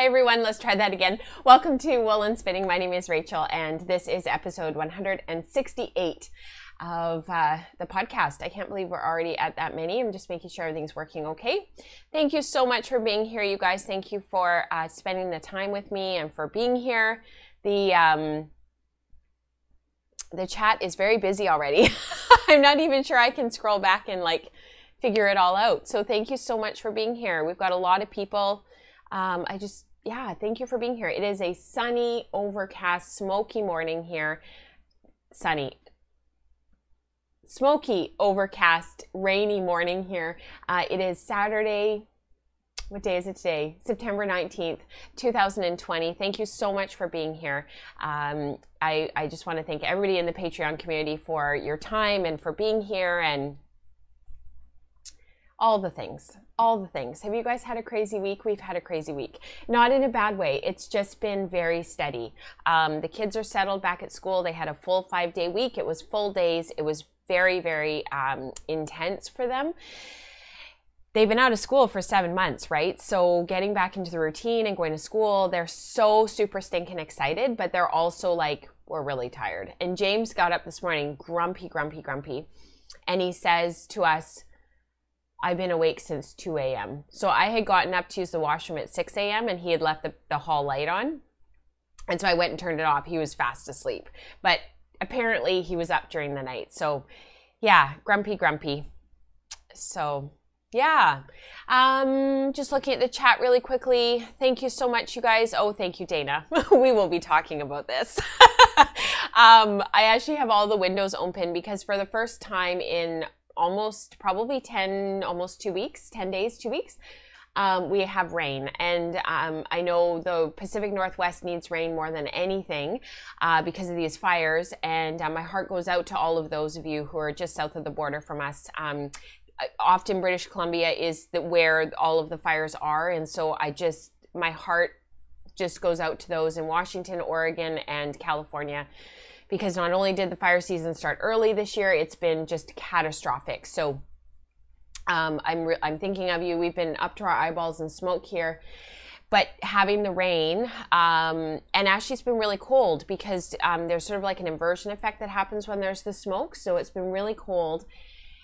Hi everyone, let's try that again. Welcome to Wool n' Spinning. My name is Rachel, and this is episode 168 of uh, the podcast. I can't believe we're already at that many. I'm just making sure everything's working okay. Thank you so much for being here, you guys. Thank you for uh, spending the time with me and for being here. The um, the chat is very busy already. I'm not even sure I can scroll back and like figure it all out. So thank you so much for being here. We've got a lot of people um, I just, yeah, thank you for being here. It is a sunny, overcast, smoky morning here. Sunny, smoky, overcast, rainy morning here. Uh, it is Saturday. What day is it today? September 19th, 2020. Thank you so much for being here. Um, I, I just want to thank everybody in the Patreon community for your time and for being here and all the things all the things. Have you guys had a crazy week? We've had a crazy week. Not in a bad way. It's just been very steady. Um, the kids are settled back at school. They had a full five day week. It was full days. It was very, very um, intense for them. They've been out of school for seven months, right? So getting back into the routine and going to school, they're so super stinking excited, but they're also like, we're really tired. And James got up this morning, grumpy, grumpy, grumpy. And he says to us, I've been awake since 2 a.m. So I had gotten up to use the washroom at 6 a.m. and he had left the, the hall light on. And so I went and turned it off. He was fast asleep. But apparently he was up during the night. So yeah, grumpy, grumpy. So yeah. Um, just looking at the chat really quickly. Thank you so much, you guys. Oh, thank you, Dana. we will be talking about this. um, I actually have all the windows open because for the first time in almost probably 10, almost two weeks, 10 days, two weeks. Um, we have rain. And um, I know the Pacific Northwest needs rain more than anything uh, because of these fires. And uh, my heart goes out to all of those of you who are just south of the border from us. Um, often British Columbia is the, where all of the fires are. And so I just, my heart just goes out to those in Washington, Oregon, and California because not only did the fire season start early this year, it's been just catastrophic. So um, I'm re- I'm thinking of you. We've been up to our eyeballs in smoke here, but having the rain um, and actually it's been really cold because um, there's sort of like an inversion effect that happens when there's the smoke. So it's been really cold.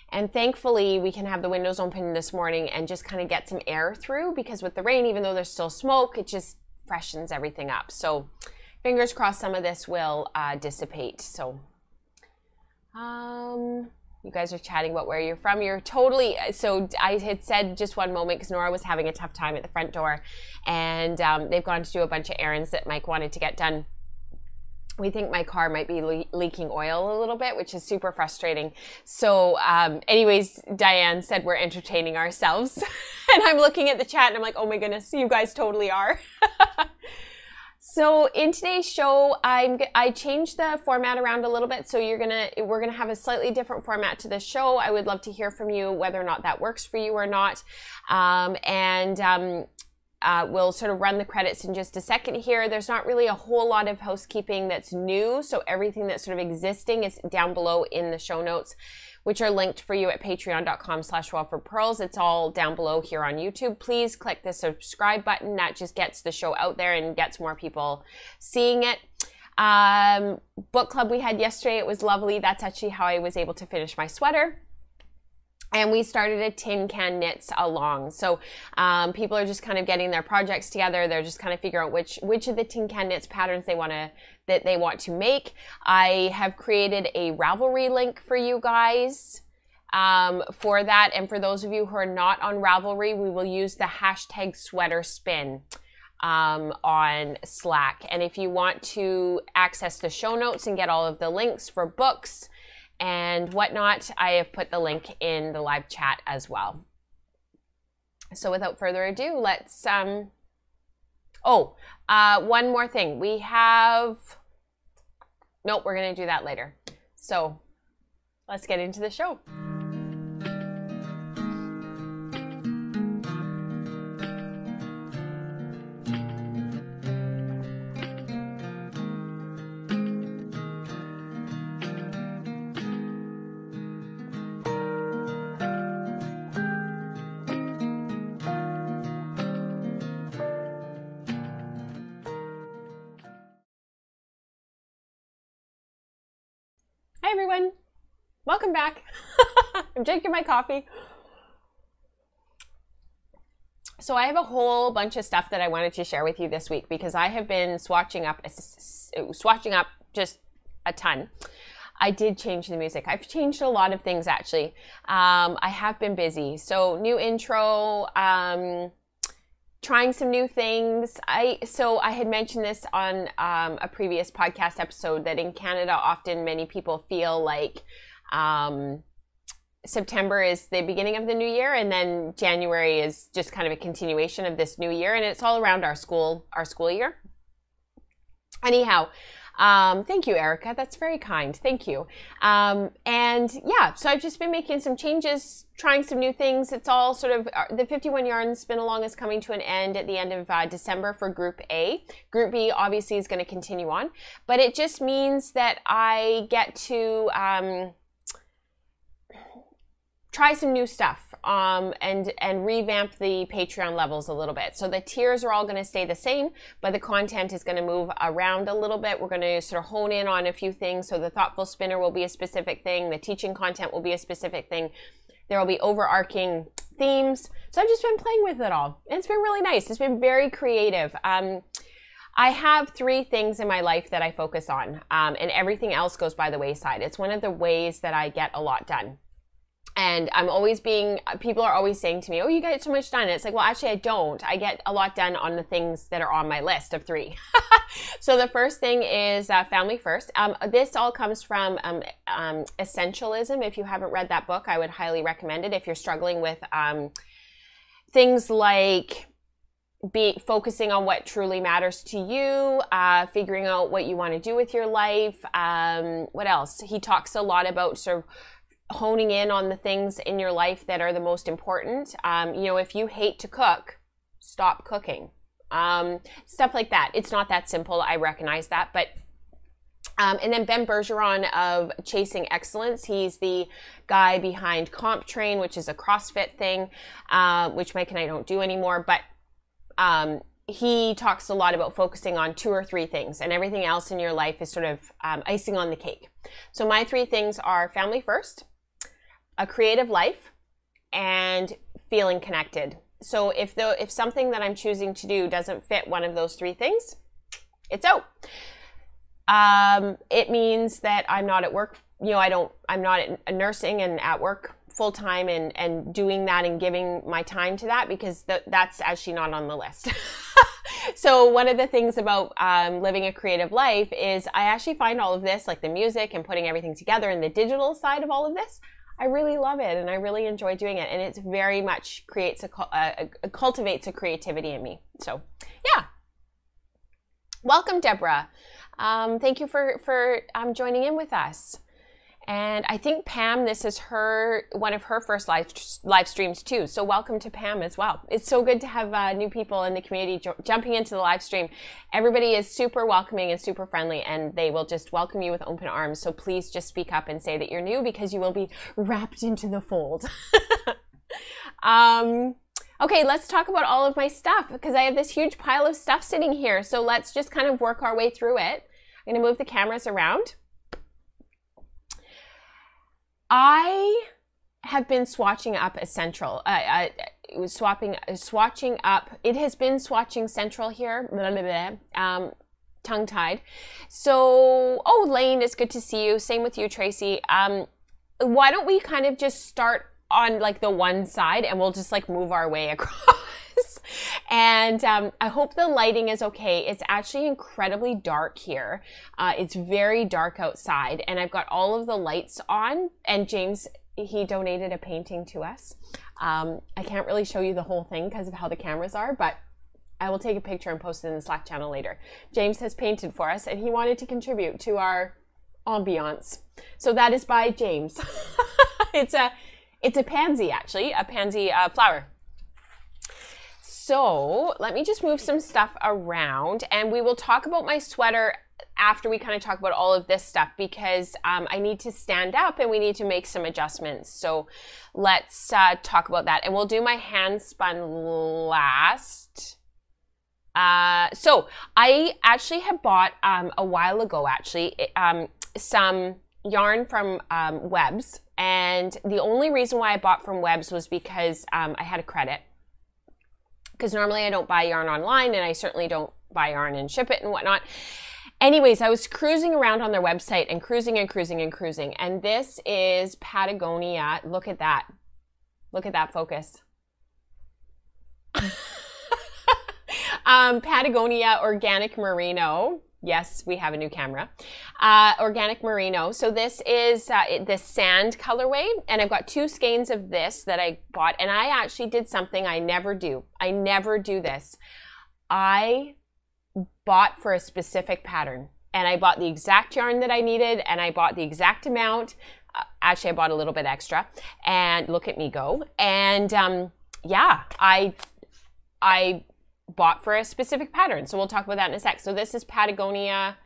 And thankfully, we can have the windows open this morning and just kind of get some air through because with the rain, even though there's still smoke, it just freshens everything up. So fingers crossed some of this will uh, dissipate. So, um, you guys are chatting about where you're from. You're totally, so I had said just one moment because Nora was having a tough time at the front door and um, they've gone to do a bunch of errands that Mike wanted to get done we think my car might be le- leaking oil a little bit, which is super frustrating. So, um, anyways, Diane said we're entertaining ourselves. and I'm looking at the chat and I'm like, oh my goodness, you guys totally are. So in today's show, I'm I changed the format around a little bit. So you're gonna we're gonna have a slightly different format to the show. I would love to hear from you whether or not that works for you or not. Um, and um, uh, we'll sort of run the credits in just a second here. There's not really a whole lot of housekeeping that's new, so everything that's sort of existing is down below in the show notes which are linked for you at patreon.com slash purls. It's all down below here on YouTube. Please click the subscribe button. That just gets the show out there and gets more people seeing it. Um, book club we had yesterday, it was lovely. That's actually how I was able to finish my sweater and we started a tin can knits along so um, people are just kind of getting their projects together they're just kind of figuring out which which of the tin can knits patterns they want to that they want to make. I have created a Ravelry link for you guys um, for that. And for those of you who are not on Ravelry, we will use the hashtag sweater spin um, on Slack. And if you want to access the show notes and get all of the links for books and whatnot, I have put the link in the live chat as well. So without further ado, let's um, Oh, uh, one more thing. We have, nope, we're going to do that later. So let's get into the show. Welcome back. I'm drinking my coffee. So I have a whole bunch of stuff that I wanted to share with you this week because I have been swatching up swatching up just a ton. I did change the music. I've changed a lot of things actually. Um, I have been busy. So new intro, um, trying some new things. I so I had mentioned this on um, a previous podcast episode that in Canada, often many people feel like um, September is the beginning of the new year, and then January is just kind of a continuation of this new year, and it's all around our school our school year. Anyhow, um, thank you, Erica. That's very kind. Thank you. Um, and yeah, so I've just been making some changes, trying some new things. It's all sort of uh, the 51 yarn spin along is coming to an end at the end of uh, December for Group A. Group B obviously is going to continue on, but it just means that I get to. Um, try some new stuff um, and and revamp the Patreon levels a little bit. So the tiers are all going to stay the same, but the content is going to move around a little bit. We're going to sort of hone in on a few things. So the thoughtful spinner will be a specific thing. The teaching content will be a specific thing. There will be overarching themes. So I've just been playing with it all. And it's been really nice. It's been very creative. Um, I have three things in my life that I focus on, um, and everything else goes by the wayside. It's one of the ways that I get a lot done and I'm always being, people are always saying to me, Oh, you get so much done. And it's like, well, actually, I don't. I get a lot done on the things that are on my list of three. so the first thing is uh, Family First. Um, this all comes from um, um, Essentialism. If you haven't read that book, I would highly recommend it. If you're struggling with um, things like, be focusing on what truly matters to you, uh, figuring out what you want to do with your life. Um, what else? He talks a lot about sort of honing in on the things in your life that are the most important. Um, you know, if you hate to cook, stop cooking. Um, stuff like that. It's not that simple. I recognize that, but um, and then Ben Bergeron of Chasing Excellence. He's the guy behind CompTrain, which is a CrossFit thing, uh, which Mike and I don't do anymore. But um, he talks a lot about focusing on two or three things, and everything else in your life is sort of um, icing on the cake. So my three things are family first, a creative life and feeling connected. So if the if something that I'm choosing to do doesn't fit one of those three things, it's out. Um, it means that I'm not at work. You know, I don't. I'm not at nursing and at work full time and and doing that and giving my time to that because th- that's actually not on the list. so one of the things about um, living a creative life is I actually find all of this, like the music and putting everything together, and the digital side of all of this, I really love it and I really enjoy doing it. And it's very much creates a, a, a cultivates a creativity in me. So, yeah. Welcome, Deborah. Um, thank you for for um, joining in with us. And I think Pam, this is her one of her first live live streams too. So welcome to Pam as well. It's so good to have uh, new people in the community jo- jumping into the live stream. Everybody is super welcoming and super friendly, and they will just welcome you with open arms. So please just speak up and say that you're new because you will be wrapped into the fold. um, okay, let's talk about all of my stuff because I have this huge pile of stuff sitting here. So let's just kind of work our way through it. I'm to move the cameras around. I have been swatching up. Uh, I, I was swapping, swatching up. It has been swatching Central here. Blah, blah, blah, um, tongue tied. So, oh, Lane, it's good to see you. Same with you, Tracy. Um, why don't we kind of just start on like the one side and we'll just like move our way across? And um, I hope the lighting is okay. It's actually incredibly dark here. Uh, it's very dark outside, and I've got all of the lights on. And James, he donated a painting to us. Um, I can't really show you the whole thing because of how the cameras are, but I will take a picture and post it in the Slack channel later. James has painted for us, and he wanted to contribute to our ambiance. So that is by James. it's a it's a pansy actually, a pansy uh, flower. So let me just move some stuff around and we will talk about my sweater after we kind of talk about all of this stuff because um, I need to stand up and we need to make some adjustments. So let's uh, talk about that. And we'll do my hand spun last. Uh, so I actually had bought um, a while ago, actually, um, some yarn from um, Webs, and the only reason why I bought from Webs was because um, I had a credit. Because normally I don't buy yarn online, and I certainly don't buy yarn and ship it and whatnot. Anyways, I was cruising around on their website and cruising and cruising and cruising, and this is Patagonia. Look at that. Look at that focus. um, Patagonia Organic Merino. Yes, we have a new camera. Uh, organic Merino. So this is uh, the sand colorway, and I've got two skeins of this that I bought, and I actually did something I never do. I never do this. I bought for a specific pattern, and I bought the exact yarn that I needed, and I bought the exact amount. Uh, actually, I bought a little bit extra, and look at me go. And um, yeah, I I bought for a specific pattern. So we'll talk about that in a sec. So this is Patagonia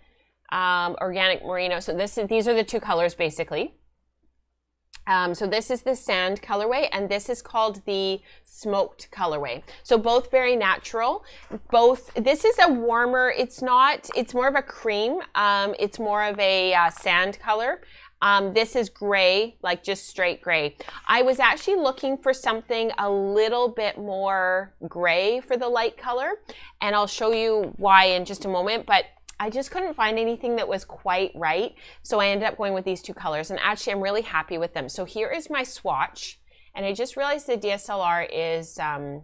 um, Organic Merino. So this is, these are the two colors basically. Um, so this is the sand colorway and this is called the smoked colorway. So both very natural. Both, this is a warmer, it's not, it's more of a cream. Um, it's more of a uh, sand color. Um, this is gray, like just straight gray. I was actually looking for something a little bit more gray for the light color, and I'll show you why in just a moment, but I just couldn't find anything that was quite right. So I ended up going with these two colors, and actually I'm really happy with them. So here is my swatch, and I just realized the DSLR is um,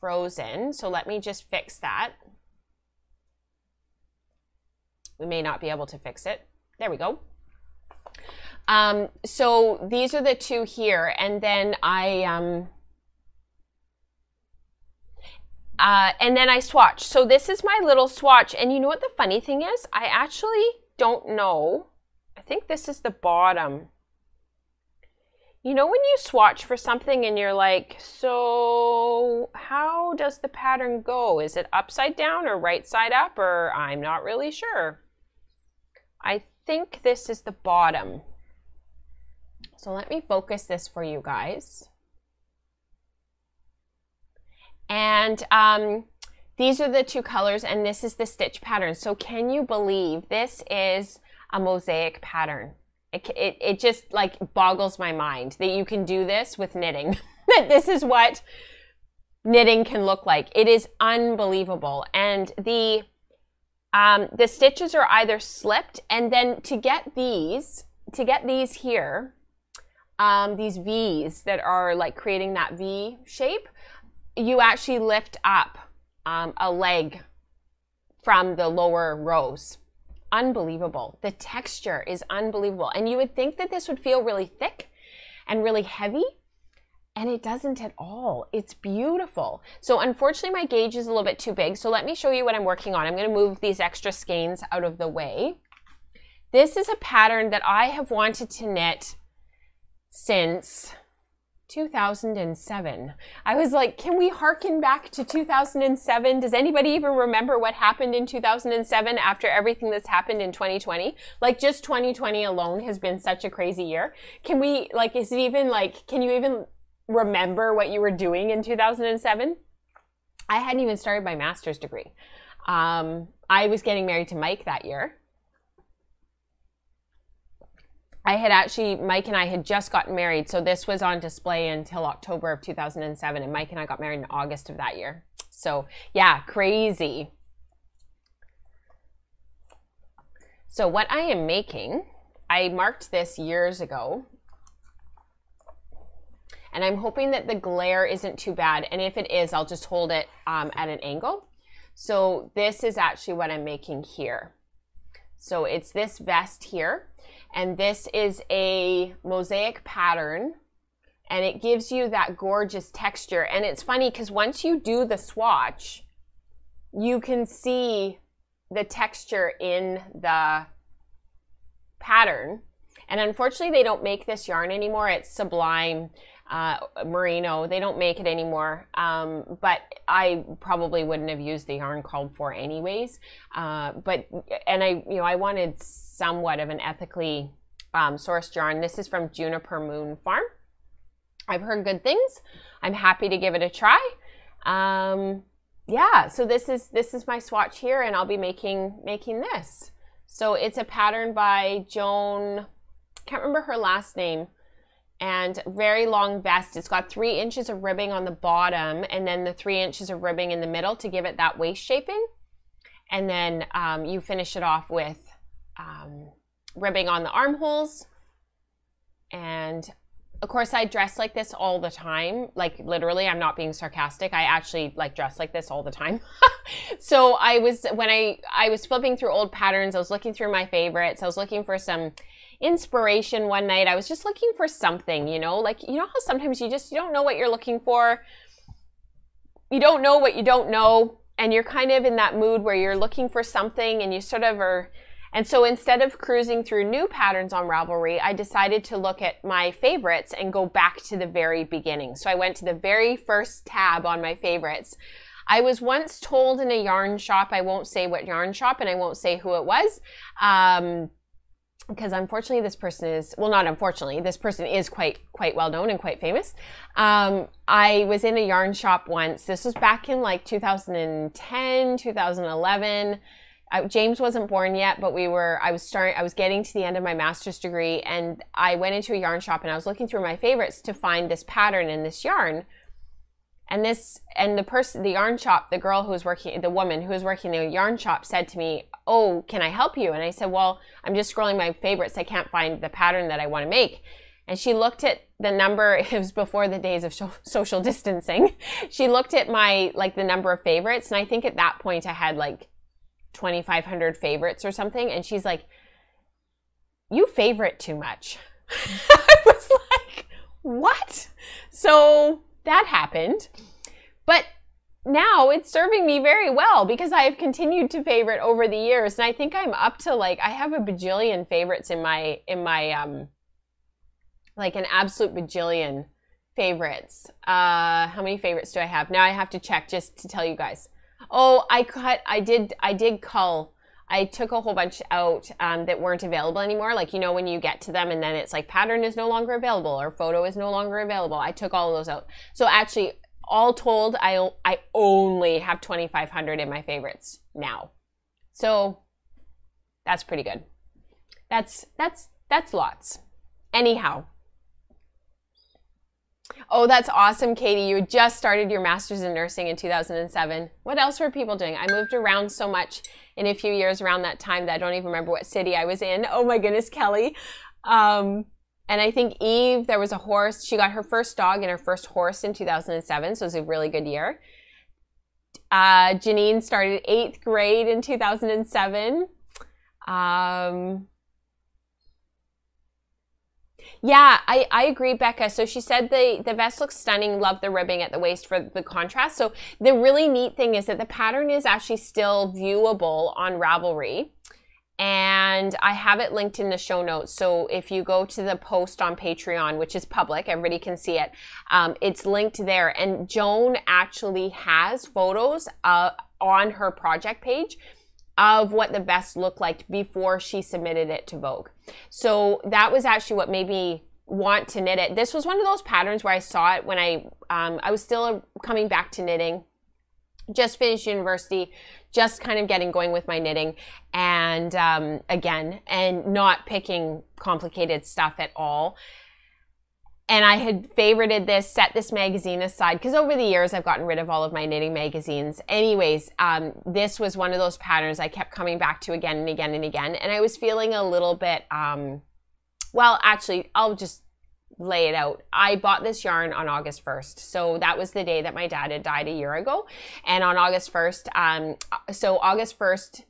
frozen, so let me just fix that. We may not be able to fix it. There we go. Um, so these are the two here, and then I, um, uh, and then I swatch. So this is my little swatch, and you know what the funny thing is? I actually don't know. I think this is the bottom. You know when you swatch for something and you're like, so how does the pattern go? Is it upside down or right side up or I'm not really sure. I think this is the bottom. So let me focus this for you guys. And um, these are the two colors and this is the stitch pattern. So can you believe this is a mosaic pattern? It, it, it just like boggles my mind that you can do this with knitting. that this is what knitting can look like. It is unbelievable. And the um, the stitches are either slipped and then to get these, to get these here, um, these V's that are like creating that V shape, you actually lift up um, a leg from the lower rows. Unbelievable. The texture is unbelievable. And you would think that this would feel really thick and really heavy, and it doesn't at all. It's beautiful. So unfortunately my gauge is a little bit too big. So let me show you what I'm working on. I'm gonna move these extra skeins out of the way. This is a pattern that I have wanted to knit since 2007. I was like, can we harken back to 2007? Does anybody even remember what happened in 2007 after everything that's happened in 2020? Like just 2020 alone has been such a crazy year. Can we like is it even like can you even remember what you were doing in 2007? I hadn't even started my master's degree. Um, I was getting married to Mike that year. I had actually, Mike and I had just gotten married, so this was on display until October of 2007, and Mike and I got married in August of that year. So, yeah, crazy. So, what I am making, I marked this years ago, and I'm hoping that the glare isn't too bad. And if it is, I'll just hold it um, at an angle. So this is actually what I'm making here. So it's this vest here, and this is a mosaic pattern, and it gives you that gorgeous texture. And it's funny because once you do the swatch, you can see the texture in the pattern. And unfortunately, they don't make this yarn anymore. It's Sublime uh, merino. They don't make it anymore, um, but I probably wouldn't have used the yarn called for anyways. Uh, but and I, you know, I wanted somewhat of an ethically um, sourced yarn. This is from Juniper Moon Farm. I've heard good things. I'm happy to give it a try. Um, yeah, so this is this is my swatch here, and I'll be making making this. So it's a pattern by Joan, can't remember her last name, and very long vest. It's got three inches of ribbing on the bottom and then the three inches of ribbing in the middle to give it that waist shaping. And then um, you finish it off with um, ribbing on the armholes. And of course, I dress like this all the time. Like literally, I'm not being sarcastic. I actually like dress like this all the time. so I was when I I was flipping through old patterns. I was looking through my favorites. I was looking for some inspiration one night. I was just looking for something, you know, like you know how sometimes you just you don't know what you're looking for. You don't know what you don't know, and you're kind of in that mood where you're looking for something, and you sort of are. And so instead of cruising through new patterns on Ravelry, I decided to look at my favorites and go back to the very beginning. So I went to the very first tab on my favorites. I was once told in a yarn shop, I won't say what yarn shop and I won't say who it was, um, because unfortunately this person is well not unfortunately this person is quite quite well known and quite famous. Um, i was in a yarn shop once. This was back in like 2010 2011 I, james wasn't born yet but we were i was starting i was getting to the end of my master's degree and i went into a yarn shop and i was looking through my favorites to find this pattern in this yarn. And this and the person the yarn shop the girl who was working the woman who was working in the yarn shop said to me oh can i help you? And i said well i'm just scrolling my favorites. I can't find the pattern that i want to make. And she looked at the number it was before the days of social distancing. She looked at my like the number of favorites and i think at that point i had like 2500 favorites or something. And she's like you favorite too much. I was like what? So that happened. But now it's serving me very well because I have continued to favorite over the years. And I think I'm up to like I have a bajillion favorites in my in my um like an absolute bajillion favorites. Uh how many favorites do I have? Now I have to check just to tell you guys. Oh, I cut I did I did cull I took a whole bunch out um, that weren't available anymore. Like, you know, when you get to them and then it's like pattern is no longer available or photo is no longer available. I took all of those out. So actually, all told, I, I only have 2,500 in my favorites now. So that's pretty good. That's, that's, that's lots. Anyhow. Oh, that's awesome, Katie. You just started your master's in nursing in 2007. What else were people doing? I moved around so much in a few years around that time that I don't even remember what city I was in. Oh my goodness, Kelly. Um, and I think Eve, there was a horse. She got her first dog and her first horse in 2007, so it was a really good year. Uh, Janine started eighth grade in 2007. Um, yeah, I, I agree, Becca. So she said the, the vest looks stunning. Love the ribbing at the waist for the contrast. So the really neat thing is that the pattern is actually still viewable on Ravelry. And I have it linked in the show notes. So if you go to the post on Patreon, which is public, everybody can see it, um, it's linked there. And Joan actually has photos uh, on her project page of what the vest looked like before she submitted it to Vogue. So that was actually what made me want to knit it. This was one of those patterns where I saw it when I um, I was still coming back to knitting, just finished university, just kind of getting going with my knitting, and um, again, and not picking complicated stuff at all and I had favorited this, set this magazine aside because over the years I've gotten rid of all of my knitting magazines. Anyways, um, this was one of those patterns I kept coming back to again and again and again, and I was feeling a little bit. Um, well, actually, I'll just lay it out. I bought this yarn on August 1st. So that was the day that my dad had died a year ago. And on August 1st, um, so August 1st,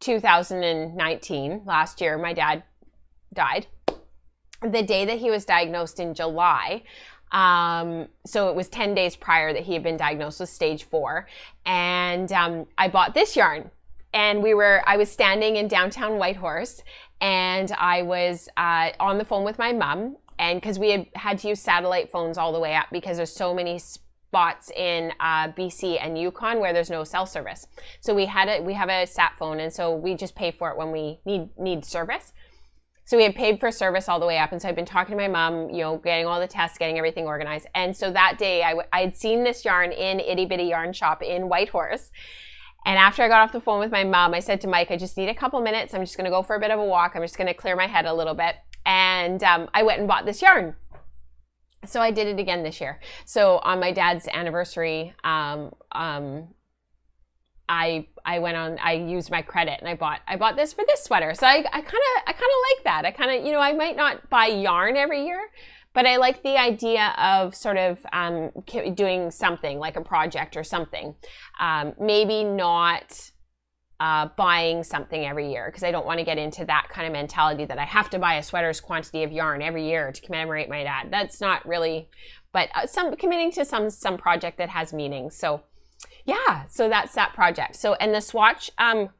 2019, last year, my dad died the day that he was diagnosed in July. Um, so it was 10 days prior that he had been diagnosed with stage four. And um, I bought this yarn. And we were, I was standing in downtown Whitehorse and I was uh, on the phone with my mom. And because we had had to use satellite phones all the way up because there's so many spots in uh, BC and Yukon where there's no cell service. So we had a, we have a sat phone and so we just pay for it when we need, need service. So we had paid for service all the way up. And so I've been talking to my mom, you know, getting all the tests, getting everything organized. And so that day I w- I'd seen this yarn in Itty Bitty Yarn Shop in Whitehorse. And after I got off the phone with my mom, I said to Mike, I just need a couple minutes. I'm just going to go for a bit of a walk. I'm just going to clear my head a little bit. And um, I went and bought this yarn. So I did it again this year. So on my dad's anniversary, um, um, I I went on I used my credit and I bought I bought this for this sweater. So I kind of I kind of like that. I kind of you know I might not buy yarn every year, but I like the idea of sort of um, doing something like a project or something. Um, maybe not uh, buying something every year because I don't want to get into that kind of mentality that I have to buy a sweater's quantity of yarn every year to commemorate my dad. That's not really, but uh, some committing to some some project that has meaning. So yeah, so that's that project. So, and the swatch um,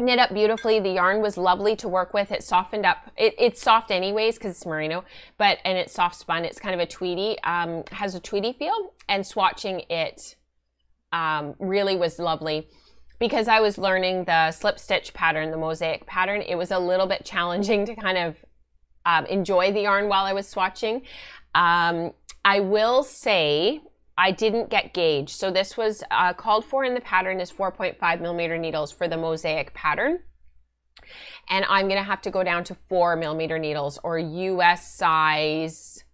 knit up beautifully. The yarn was lovely to work with. It softened up. It, it's soft anyways because it's merino, but, and it's soft spun. It's kind of a tweedy, um, has a tweedy feel and swatching it um, really was lovely because I was learning the slip stitch pattern, the mosaic pattern. It was a little bit challenging to kind of um, enjoy the yarn while I was swatching. Um, I will say I didn't get gauge. So this was uh, called for in the pattern is 4.5 millimeter needles for the mosaic pattern. And I'm gonna have to go down to four millimeter needles or US size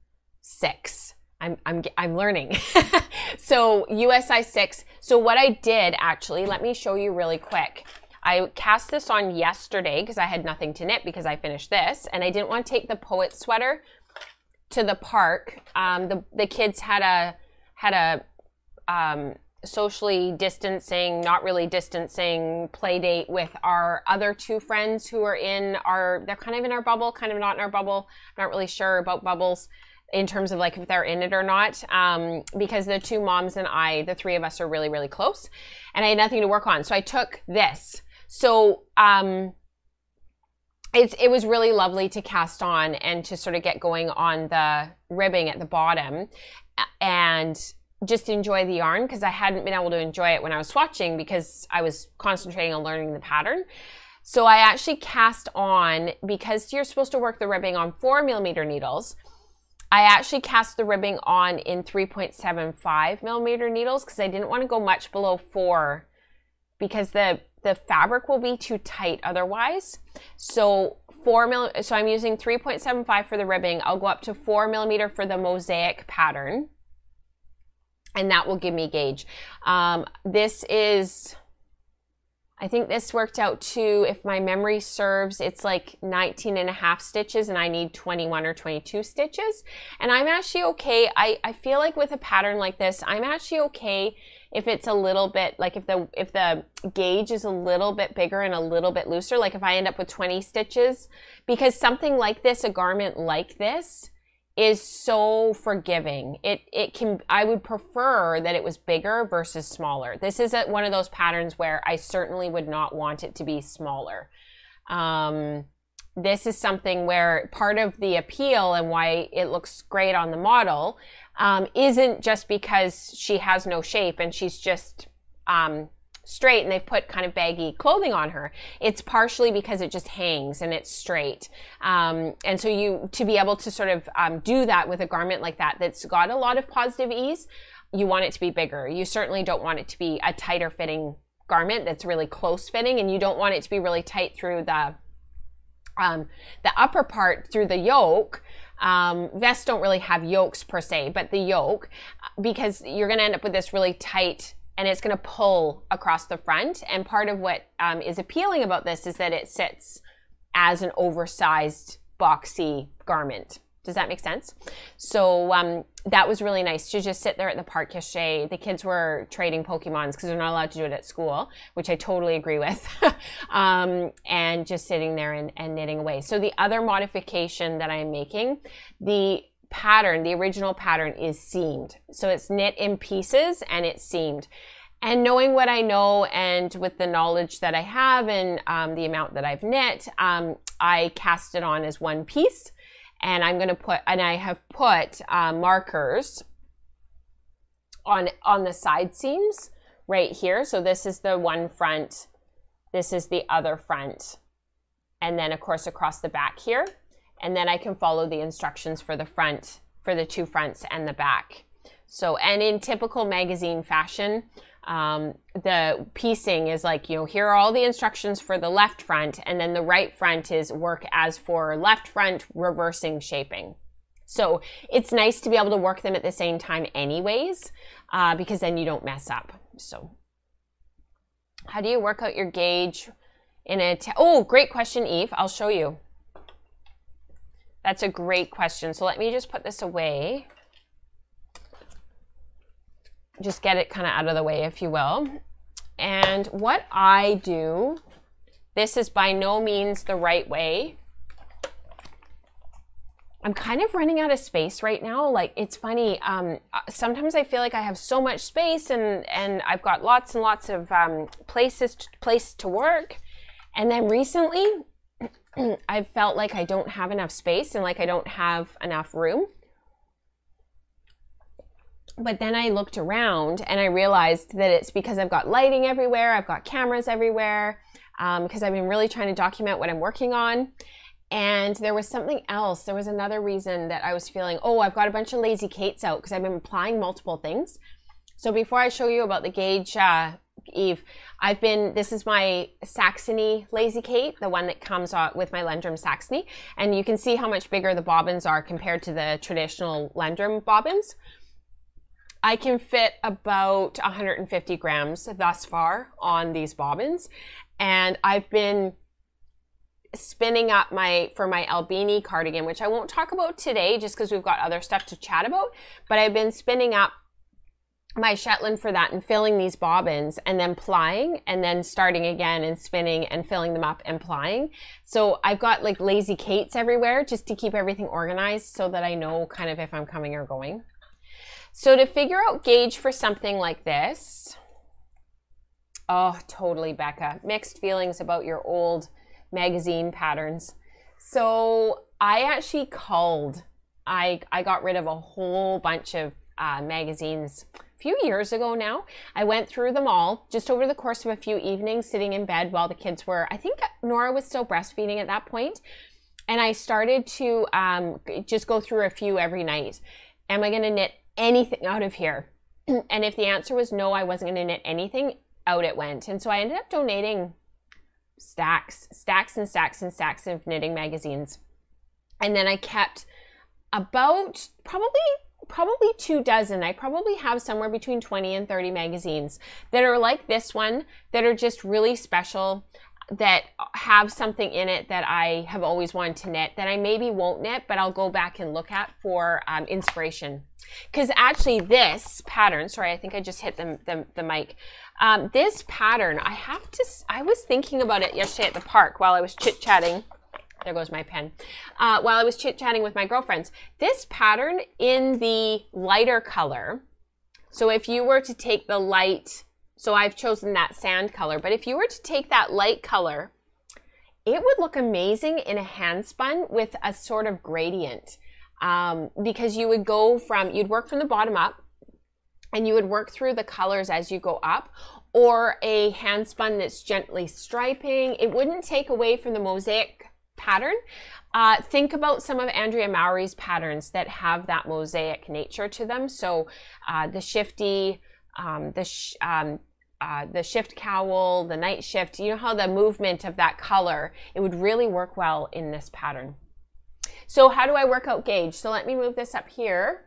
six. I'm, I'm, I'm learning. so USI six. So what I did actually, let me show you really quick. I cast this on yesterday because I had nothing to knit because I finished this and I didn't want to take the poet sweater to the park. Um, the, the kids had a, had a um, socially distancing, not really distancing play date with our other two friends who are in our, they're kind of in our bubble, kind of not in our bubble. I'm not really sure about bubbles in terms of like if they're in it or not um, because the two moms and i the three of us are really really close and i had nothing to work on so i took this so um, it's, it was really lovely to cast on and to sort of get going on the ribbing at the bottom and just enjoy the yarn because I hadn't been able to enjoy it when I was swatching because I was concentrating on learning the pattern. So I actually cast on, because you're supposed to work the ribbing on four millimeter needles, I actually cast the ribbing on in 3.75 millimeter needles because I didn't want to go much below four because the, the fabric will be too tight otherwise. So four mil, so I'm using 3.75 for the ribbing. I'll go up to four millimeter for the mosaic pattern and that will give me gauge. Um, this is, I think this worked out to, if my memory serves, it's like 19 and a half stitches and I need 21 or 22 stitches. And I'm actually okay. I, I feel like with a pattern like this, I'm actually okay if it's a little bit, like if the, if the gauge is a little bit bigger and a little bit looser, like if I end up with 20 stitches, because something like this, a garment like this, is so forgiving. It it can I would prefer that it was bigger versus smaller. This is one of those patterns where I certainly would not want it to be smaller. Um, this is something where part of the appeal and why it looks great on the model um, isn't just because she has no shape and she's just um, straight and they've put kind of baggy clothing on her. It's partially because it just hangs and it's straight. Um, and so you, to be able to sort of um, do that with a garment like that, that's got a lot of positive ease, you want it to be bigger. You certainly don't want it to be a tighter fitting garment that's really close fitting and you don't want it to be really tight through the, um, the upper part through the yoke um, vests don't really have yokes per se, but the yoke, because you're going to end up with this really tight and it's going to pull across the front. And part of what um, is appealing about this is that it sits as an oversized boxy garment. Does that make sense? So um, that was really nice to just sit there at the park yesterday. The kids were trading Pokemons because they're not allowed to do it at school, which I totally agree with. um, and just sitting there and, and knitting away. So the other modification that I'm making, the pattern, the original pattern is seamed. So it's knit in pieces and it's seamed. And knowing what I know and with the knowledge that I have and um, the amount that I've knit, um, I cast it on as one piece. And I'm going to put, and I have put uh, markers on, on the side seams right here. So this is the one front, this is the other front. And then of course across the back here and then I can follow the instructions for the front, for the two fronts and the back. So, and in typical magazine fashion, um, the piecing is like, you know, here are all the instructions for the left front, and then the right front is work as for left front reversing shaping. So it's nice to be able to work them at the same time, anyways, uh, because then you don't mess up. So, how do you work out your gauge in a? oh, great question, Eve. I'll show you. That's a great question. So let me just put this away just get it kind of out of the way, if you will. And what I do, this is by no means the right way. I'm kind of running out of space right now. Like it's funny. Um, sometimes I feel like I have so much space and and I've got lots and lots of um, places to, place to work. And then recently, I've felt like I don't have enough space and like I don't have enough room but then I looked around and I realized that it's because I've got lighting everywhere, I've got cameras everywhere, because um, I've been really trying to document what I'm working on. And there was something else. There was another reason that I was feeling, oh, I've got a bunch of lazy Kates out because I've been applying multiple things. So before I show you about the gauge, uh, Eve, I've been, this is my Saxony Lazy Kate, the one that comes with my Lendrum Saxony. And you can see how much bigger the bobbins are compared to the traditional Lendrum bobbins. I can fit about 150 grams thus far on these bobbins. And I've been spinning up my for my Albini cardigan, which I won't talk about today just because we've got other stuff to chat about. But I've been spinning up my Shetland for that and filling these bobbins and then plying and then starting again and spinning and filling them up and plying. So I've got like lazy Kates everywhere just to keep everything organized so that I know kind of if I'm coming or going. So to figure out gauge for something like this, oh, totally, Becca. Mixed feelings about your old magazine patterns. So I actually culled. I, I got rid of a whole bunch of uh, magazines few years ago now. I went through them all just over the course of a few evenings, sitting in bed while the kids were, I think Nora was still breastfeeding at that point. And I started to um, just go through a few every night. Am I going to knit anything out of here? and if the answer was no, I wasn't going to knit anything, out it went. And so I ended up donating stacks, stacks and stacks and stacks of knitting magazines. And then I kept about probably probably two dozen. I probably have somewhere between 20 and 30 magazines that are like this one that are just really special that have something in it that I have always wanted to knit that I maybe won't knit, but I'll go back and look at for um, inspiration. Because actually, this pattern, sorry, I think I just hit the, the, the mic. Um, this pattern, I have to, I was thinking about it yesterday at the park while I was chit chatting. There goes my pen. Uh, while I was chit chatting with my girlfriends, this pattern in the lighter color. So if you were to take the light so I've chosen that sand color. But if you were to take that light color, it would look amazing in a hand spun with a sort of gradient. Um, because you would go from, you'd work from the bottom up and you would work through the colors as you go up or a hand spun that's gently striping. It wouldn't take away from the mosaic pattern. Uh, think about some of Andrea Mowry's patterns that have that mosaic nature to them. So uh, the shifty, um, the sh um, uh, the shift cowl, the night shift, you know how the movement of that color, it would really work well in this pattern. So how do I work out gauge? So let me move this up here.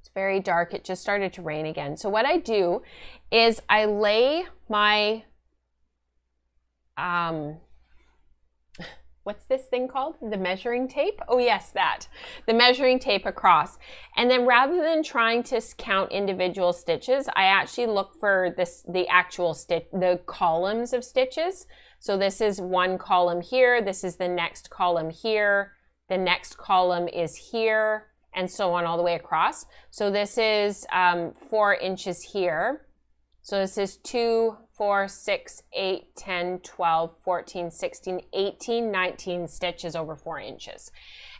It's very dark. It just started to rain again. So what I do is I lay my um, what's this thing called? The measuring tape? Oh, yes, that. The measuring tape across. And then rather than trying to count individual stitches, I actually look for this the actual stitch, the columns of stitches. So this is one column here, this is the next column here, the next column is here, and so on all the way across. So this is um, four inches here. So this is two, 4, 6, 8, 10, 12, 14, 16, 18, 19 stitches over 4 inches.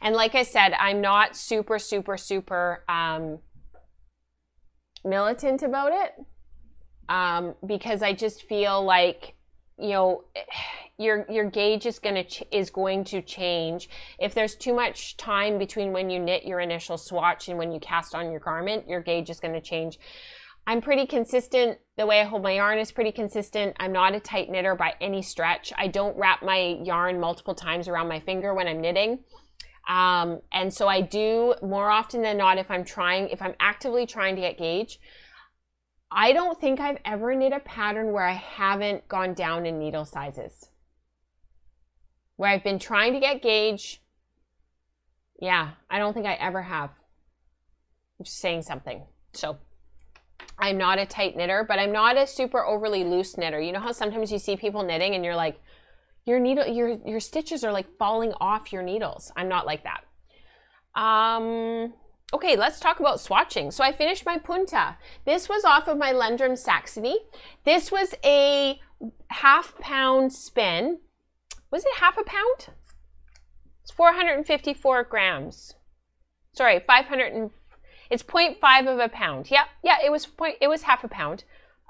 And like I said, I'm not super, super, super um, militant about it um, because I just feel like, you know, your your gauge is going to is going to change if there's too much time between when you knit your initial swatch and when you cast on your garment your gauge is going to change I'm pretty consistent. The way I hold my yarn is pretty consistent. I'm not a tight knitter by any stretch. I don't wrap my yarn multiple times around my finger when I'm knitting. Um, and so I do more often than not if I'm trying, if I'm actively trying to get gauge. I don't think I've ever knit a pattern where I haven't gone down in needle sizes. Where I've been trying to get gauge. Yeah, I don't think I ever have. I'm just saying something. So I'm not a tight knitter, but I'm not a super overly loose knitter. You know how sometimes you see people knitting and you're like, your needle, your your stitches are like falling off your needles. I'm not like that. Um, okay, let's talk about swatching. So I finished my punta. This was off of my Lendrum Saxony. This was a half pound spin. Was it half a pound? It's 454 grams. Sorry, 500 and it's 0.5 of a pound. Yeah, yeah, it was point. It was half a pound.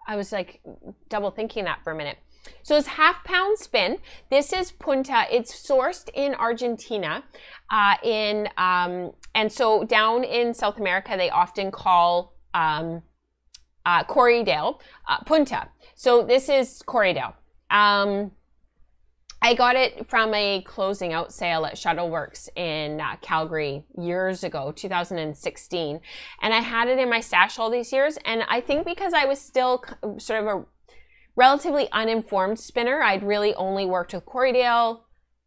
I was like double thinking that for a minute. So it's half pound spin. This is punta. It's sourced in Argentina. Uh, in um, and so down in South America, they often call um, uh, uh, punta. So this is Corriedale. Um, I got it from a closing out sale at Shuttleworks in uh, Calgary years ago, 2016. And I had it in my stash all these years. And I think because I was still sort of a relatively uninformed spinner, I'd really only worked with Corriedale,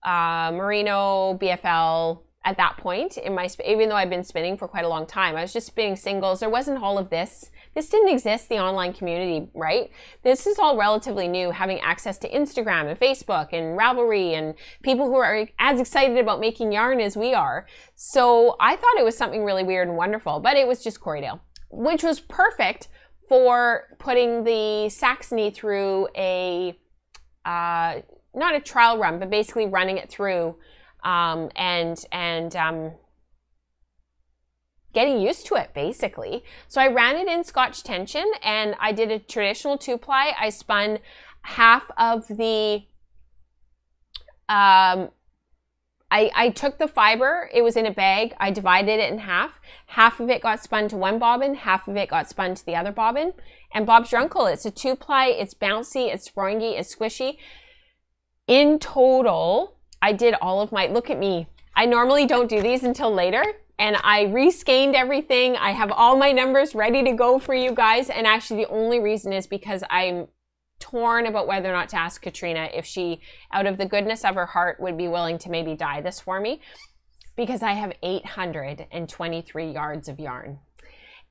uh, Merino, BFL, at that point in my even though I've been spinning for quite a long time. I was just spinning singles. There wasn't all of this. This didn't exist the online community, right? This is all relatively new having access to Instagram and Facebook and Ravelry and people who are as excited about making yarn as we are. So I thought it was something really weird and wonderful, but it was just Corriedale, which was perfect for putting the Saxony through a uh, not a trial run, but basically running it through um, and and um, getting used to it basically. So I ran it in Scotch tension and I did a traditional two ply. I spun half of the um, I, I took the fiber, it was in a bag, I divided it in half. Half of it got spun to one bobbin, half of it got spun to the other bobbin. And Bob's your uncle, it's a two ply, it's bouncy, it's springy, it's squishy. In total, I did all of my, look at me. I normally don't do these until later and I reskeined everything. I have all my numbers ready to go for you guys. And actually the only reason is because I'm torn about whether or not to ask Katrina if she, out of the goodness of her heart, would be willing to maybe dye this for me because I have 823 yards of yarn.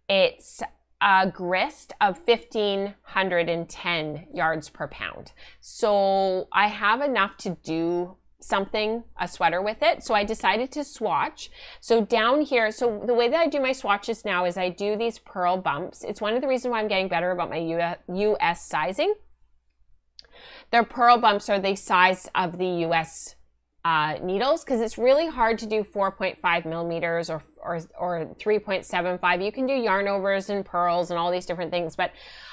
It's a grist of 1510 yards per pound. So I have enough to do something, a sweater with it. So I decided to swatch. So down here, so the way that I do my swatches now is I do these purl bumps. It's one of the reasons why I'm getting better about my US sizing. Their purl bumps are the size of the US uh, needles because it's really hard to do 4.5 millimeters or, or, or 3.75. You can do yarn overs and purls and all these different things, but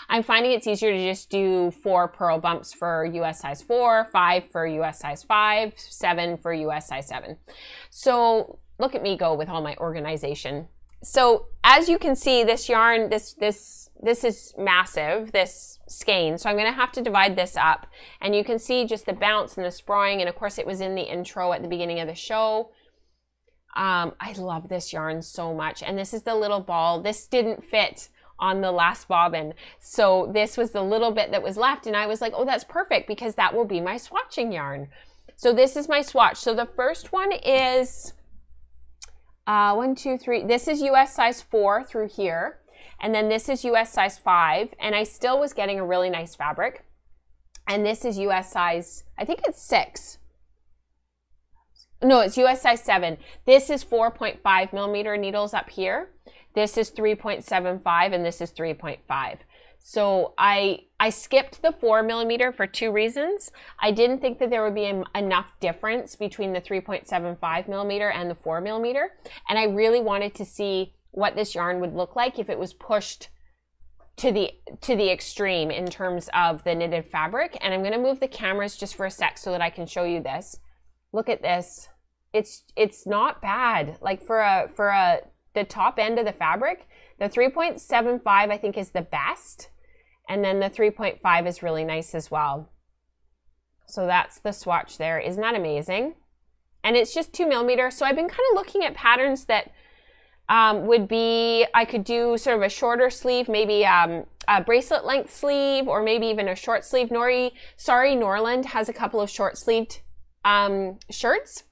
I'm finding it's easier to just do four purl bumps for US size 4, 5 for US size 5, 7 for US size 7. So look at me go with all my organization. So as you can see, this yarn, this, this, this is massive, this skein. So I'm going to have to divide this up. And you can see just the bounce and the sproing. And of course, it was in the intro at the beginning of the show. Um, I love this yarn so much. And this is the little ball. This didn't fit on the last bobbin. So this was the little bit that was left. And I was like, oh, that's perfect because that will be my swatching yarn. So this is my swatch. So the first one is uh, one, two, three. This is US size four through here. And then this is US size five. And I still was getting a really nice fabric. And this is US size, I think it's six. No, it's US size seven. This is 4.5 millimeter needles up here. This is 3.75 and this is 3.5. So I I skipped the four millimeter for two reasons. I didn't think that there would be enough difference between the 3.75 millimeter and the four millimeter, and I really wanted to see what this yarn would look like if it was pushed to the to the extreme in terms of the knitted fabric. And I'm going to move the cameras just for a sec so that I can show you this. Look at this. It's it's not bad. Like for a for a the top end of the fabric. The 3.75 I think is the best. And then the 3.5 is really nice as well. So that's the swatch there. Isn't that amazing? And it's just two millimeter. So I've been kind of looking at patterns that um, would be, I could do sort of a shorter sleeve, maybe um, a bracelet length sleeve, or maybe even a short sleeve. Nori, sorry, Norland has a couple of short sleeved um, shirts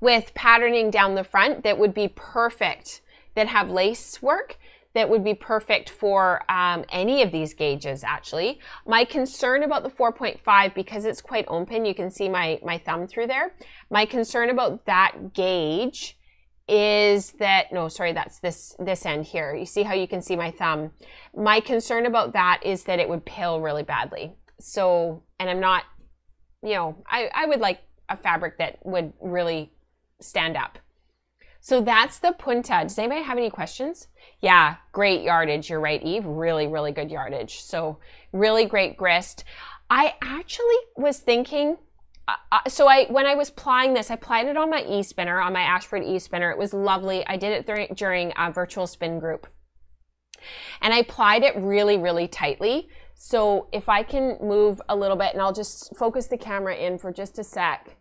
with patterning down the front that would be perfect, that have lace work that would be perfect for um, any of these gauges actually. My concern about the 4.5, because it's quite open, you can see my, my thumb through there. My concern about that gauge is that, no, sorry, that's this, this end here. You see how you can see my thumb. My concern about that is that it would pill really badly. So, and I'm not, you know, I, I would like a fabric that would really stand up. So that's the punta. Does anybody have any questions? Yeah, great yardage. You're right, Eve. Really, really good yardage. So really great grist. I actually was thinking, uh, uh so I when I was plying this, I plied it on my e-spinner, on my Ashford e-spinner. It was lovely. I did it th- during a virtual spin group. And I plied it really, really tightly. So if I can move a little bit and I'll just focus the camera in for just a sec.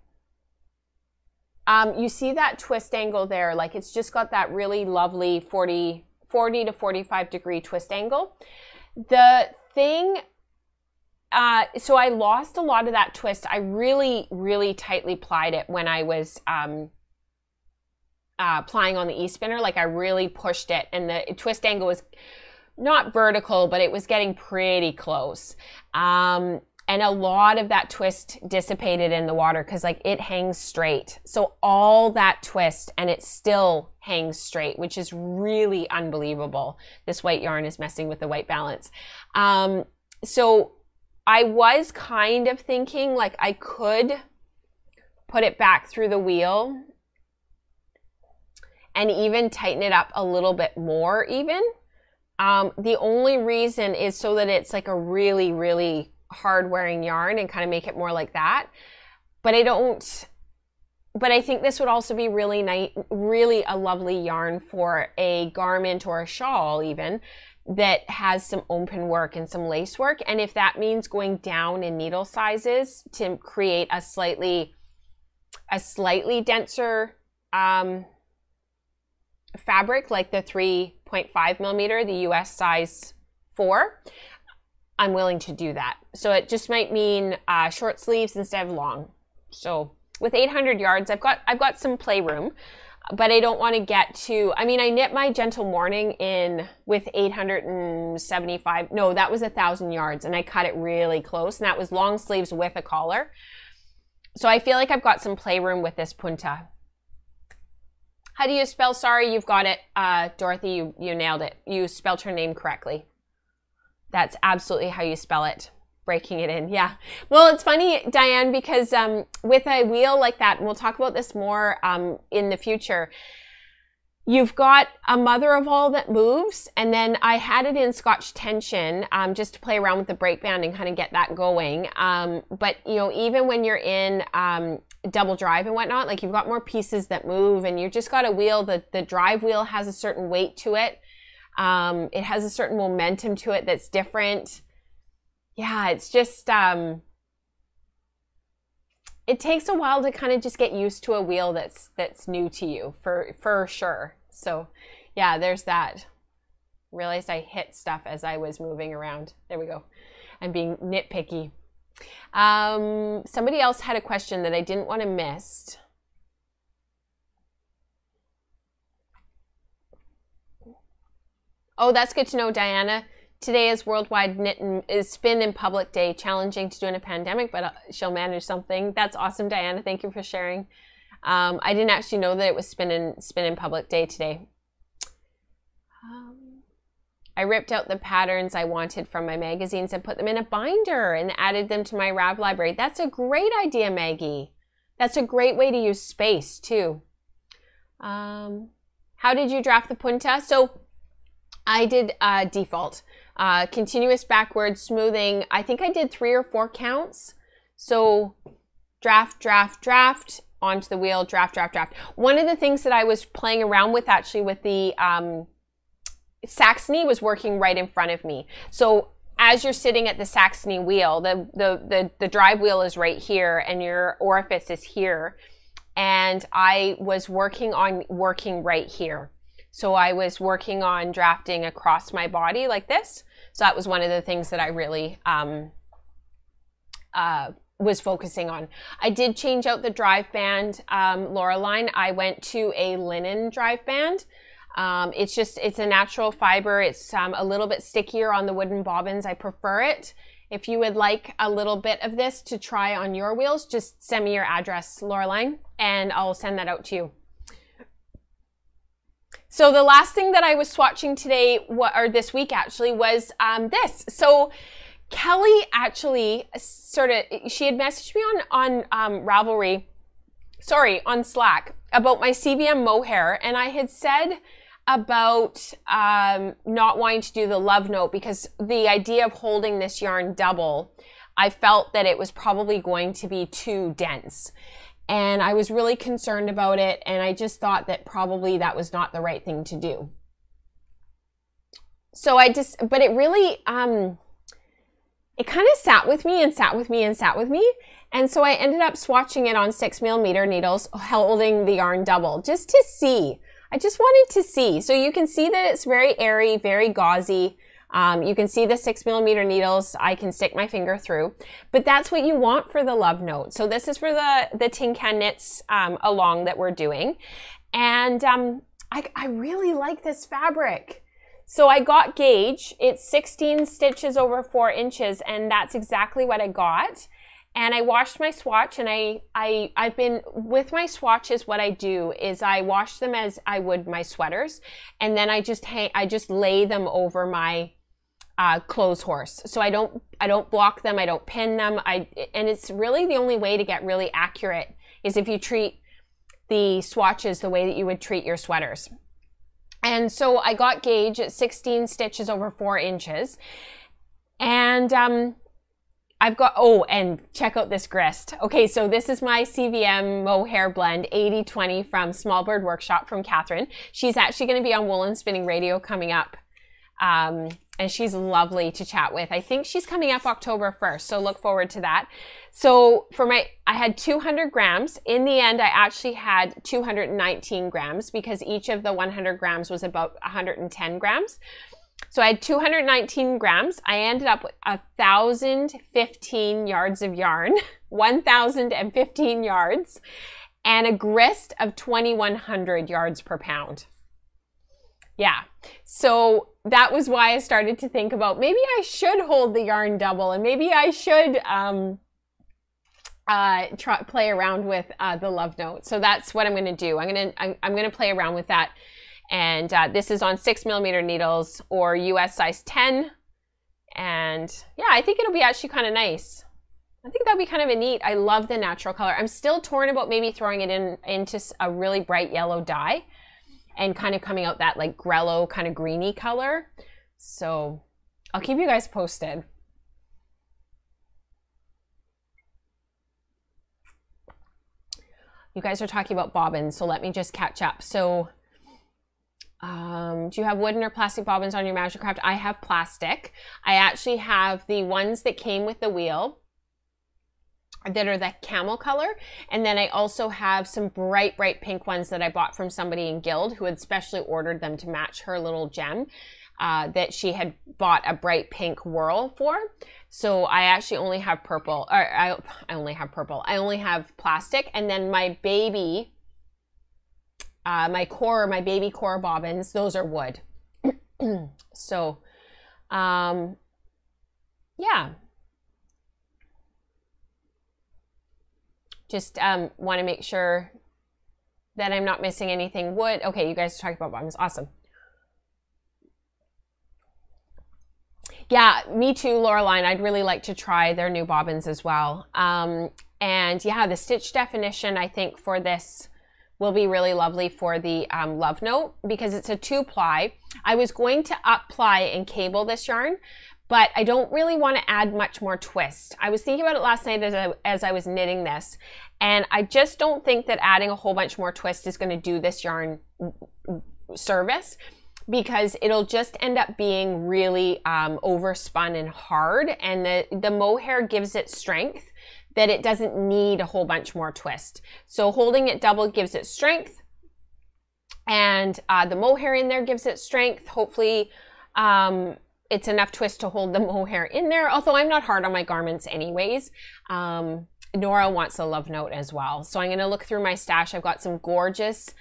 Um, you see that twist angle there, like it's just got that really lovely 40, 40 to 45 degree twist angle. The thing, uh, so I lost a lot of that twist. I really, really tightly plied it when I was um, uh, plying on the e-spinner. Like I really pushed it and the twist angle was not vertical, but it was getting pretty close. Um, and a lot of that twist dissipated in the water because like it hangs straight. So all that twist and it still hangs straight which is really unbelievable. This white yarn is messing with the white balance. Um, so i was kind of thinking like i could put it back through the wheel and even tighten it up a little bit more even. Um, the only reason is so that it's like a really really hard wearing yarn and kind of make it more like that. But I don't, but I think this would also be really nice, really a lovely yarn for a garment or a shawl even that has some open work and some lace work. And if that means going down in needle sizes to create a slightly, a slightly denser um, fabric like the 3.5 millimeter, the US size four, I'm willing to do that. So it just might mean uh, short sleeves instead of long. So with 800 yards, I've got I've got some playroom, but I don't want to get to. I mean, I knit my gentle morning in with 875. No, that was a thousand yards, and I cut it really close, and that was long sleeves with a collar. So I feel like I've got some playroom with this punta. How do you spell sorry? You've got it, uh, Dorothy. You you nailed it. You spelled her name correctly. That's absolutely how you spell it. Breaking it in, yeah. Well, it's funny, Diane, because um, with a wheel like that, and we'll talk about this more um, in the future. You've got a mother of all that moves, and then I had it in Scotch tension um, just to play around with the brake band and kind of get that going. Um, but you know, even when you're in um, double drive and whatnot, like you've got more pieces that move, and you just got a wheel. The the drive wheel has a certain weight to it um, it has a certain momentum to it that's different. Yeah, it's just um, it takes a while to kind of just get used to a wheel that's that's new to you for for sure. So yeah, there's that. Realized I hit stuff as I was moving around. There we go. I'm being nitpicky. Um, somebody else had a question that I didn't want to miss. Oh, that's good to know, Diana. Today is Worldwide Knit and is Spin in Public Day. Challenging to do in a pandemic, but uh, she'll manage something. That's awesome, Diana. Thank you for sharing. Um, I didn't actually know that it was Spin in Spin in Public Day today. Um, I ripped out the patterns I wanted from my magazines and put them in a binder and added them to my Rav library. That's a great idea, Maggie. That's a great way to use space too. Um, how did you draft the punta? So I did uh, default, uh, continuous backward smoothing. I think I did three or four counts. So draft, draft, draft, onto the wheel, draft, draft, draft. One of the things that I was playing around with actually with the um, Saxony was working right in front of me. So as you're sitting at the Saxony wheel, the, the, the, the drive wheel is right here and your orifice is here. And I was working on working right here. So I was working on drafting across my body like this. So that was one of the things that I really um, uh, was focusing on. I did change out the drive band, um. I went to a linen drive band. Um, it's just, it's a natural fiber. It's um, a little bit stickier on the wooden bobbins. I prefer it. If you would like a little bit of this to try on your wheels, just send me your address, Laureline, and I'll send that out to you. So the last thing that I was swatching today, or this week actually, was um, this. So Kelly actually sort of, she had messaged me on, on um, Ravelry, sorry, on Slack about my CVM mohair. And I had said about um, not wanting to do the love note because the idea of holding this yarn double, I felt that it was probably going to be too dense. And I was really concerned about it. And I just thought that probably that was not the right thing to do. So I just, but it really, um, it kind of sat with me and sat with me and sat with me. And so I ended up swatching it on six millimeter needles, holding the yarn double just to see. I just wanted to see. So you can see that it's very airy, very gauzy. Um, you can see the six millimeter needles I can stick my finger through, but that's what you want for the love note. So this is for the, the tin can knits um, along that we're doing. And um, I, I really like this fabric. So I got gauge. It's 16 stitches over four inches, and that's exactly what I got. And I washed my swatch, and I, I, I've been with my swatches. What I do is I wash them as I would my sweaters, and then I just hang, I just lay them over my uh, clothes horse. So I don't, I don't block them. I don't pin them. I, and it's really the only way to get really accurate is if you treat the swatches the way that you would treat your sweaters. And so I got gauge at 16 stitches over four inches. And um, I've got, oh, and check out this grist. Okay, so this is my CVM mohair blend 8020 from Small Bird Workshop from Catherine. She's actually going to be on Wool n' Spinning Radio coming up. Um, and she's lovely to chat with. I think she's coming up October 1st, so look forward to that. So for my, I had 200 grams. In the end, I actually had 219 grams because each of the 100 grams was about 110 grams. So I had 219 grams. I ended up with 1,015 yards of yarn, 1,015 yards, and a grist of 2,100 yards per pound. Yeah. So that was why I started to think about maybe I should hold the yarn double and maybe I should um, uh, try, play around with uh, the love note. So that's what I'm going to do. I'm going to I'm, I'm going to play around with that. And uh, this is on six millimeter needles or US size 10. And yeah, I think it'll be actually kind of nice. I think that'd be kind of a neat. I love the natural color. I'm still torn about maybe throwing it in into a really bright yellow dye and kind of coming out that like grello kind of greeny color. So I'll keep you guys posted. You guys are talking about bobbins, so let me just catch up. So um, do you have wooden or plastic bobbins on your Craft? I have plastic. I actually have the ones that came with the wheel that are the camel color. And then I also have some bright, bright pink ones that I bought from somebody in Guild who had specially ordered them to match her little gem uh, that she had bought a bright pink whirl for. So I actually only have purple, or I, I only have purple. I only have plastic. And then my baby, uh, my core, my baby core bobbins, those are wood. so, um, yeah, Just um, want to make sure that I'm not missing anything. Wood. Okay, you guys talking about bombs. Awesome. Yeah, me too, Laureline. I'd really like to try their new bobbins as well. Um, and yeah, the stitch definition, I think, for this will be really lovely for the um, love note because it's a two ply. I was going to up ply and cable this yarn, but I don't really want to add much more twist. I was thinking about it last night as I, as I was knitting this, and I just don't think that adding a whole bunch more twist is going to do this yarn service because it'll just end up being really um, overspun and hard, and the, the mohair gives it strength that it doesn't need a whole bunch more twist. So holding it double gives it strength, and uh, the mohair in there gives it strength. Hopefully, um, it's enough twist to hold the mohair in there, although I'm not hard on my garments anyways. Um, Nora wants a love note as well. So I'm going to look through my stash. I've got some gorgeous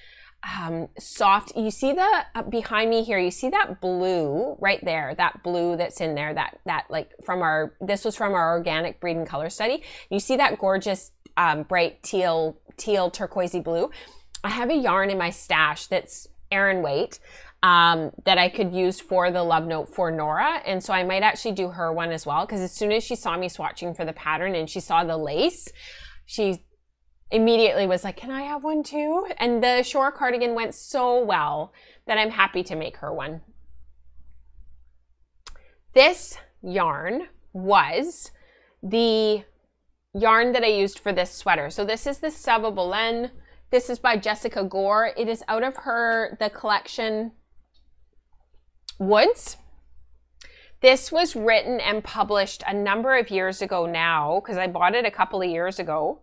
um, soft. You see the uh, behind me here. You see that blue right there. That blue that's in there. That that like from our. This was from our organic breed and color study. You see that gorgeous um, bright teal teal turquoisey blue. I have a yarn in my stash that's Aran weight um, that I could use for the love note for Nora. And so I might actually do her one as well. Cause as soon as she saw me swatching for the pattern and she saw the lace, she immediately was like, can I have one too? And the shore cardigan went so well that I'm happy to make her one. This yarn was the yarn that I used for this sweater. So this is the Sauvebelin. This is by Jessica Gore. It is out of her, the collection Woods. This was written and published a number of years ago now, because I bought it a couple of years ago,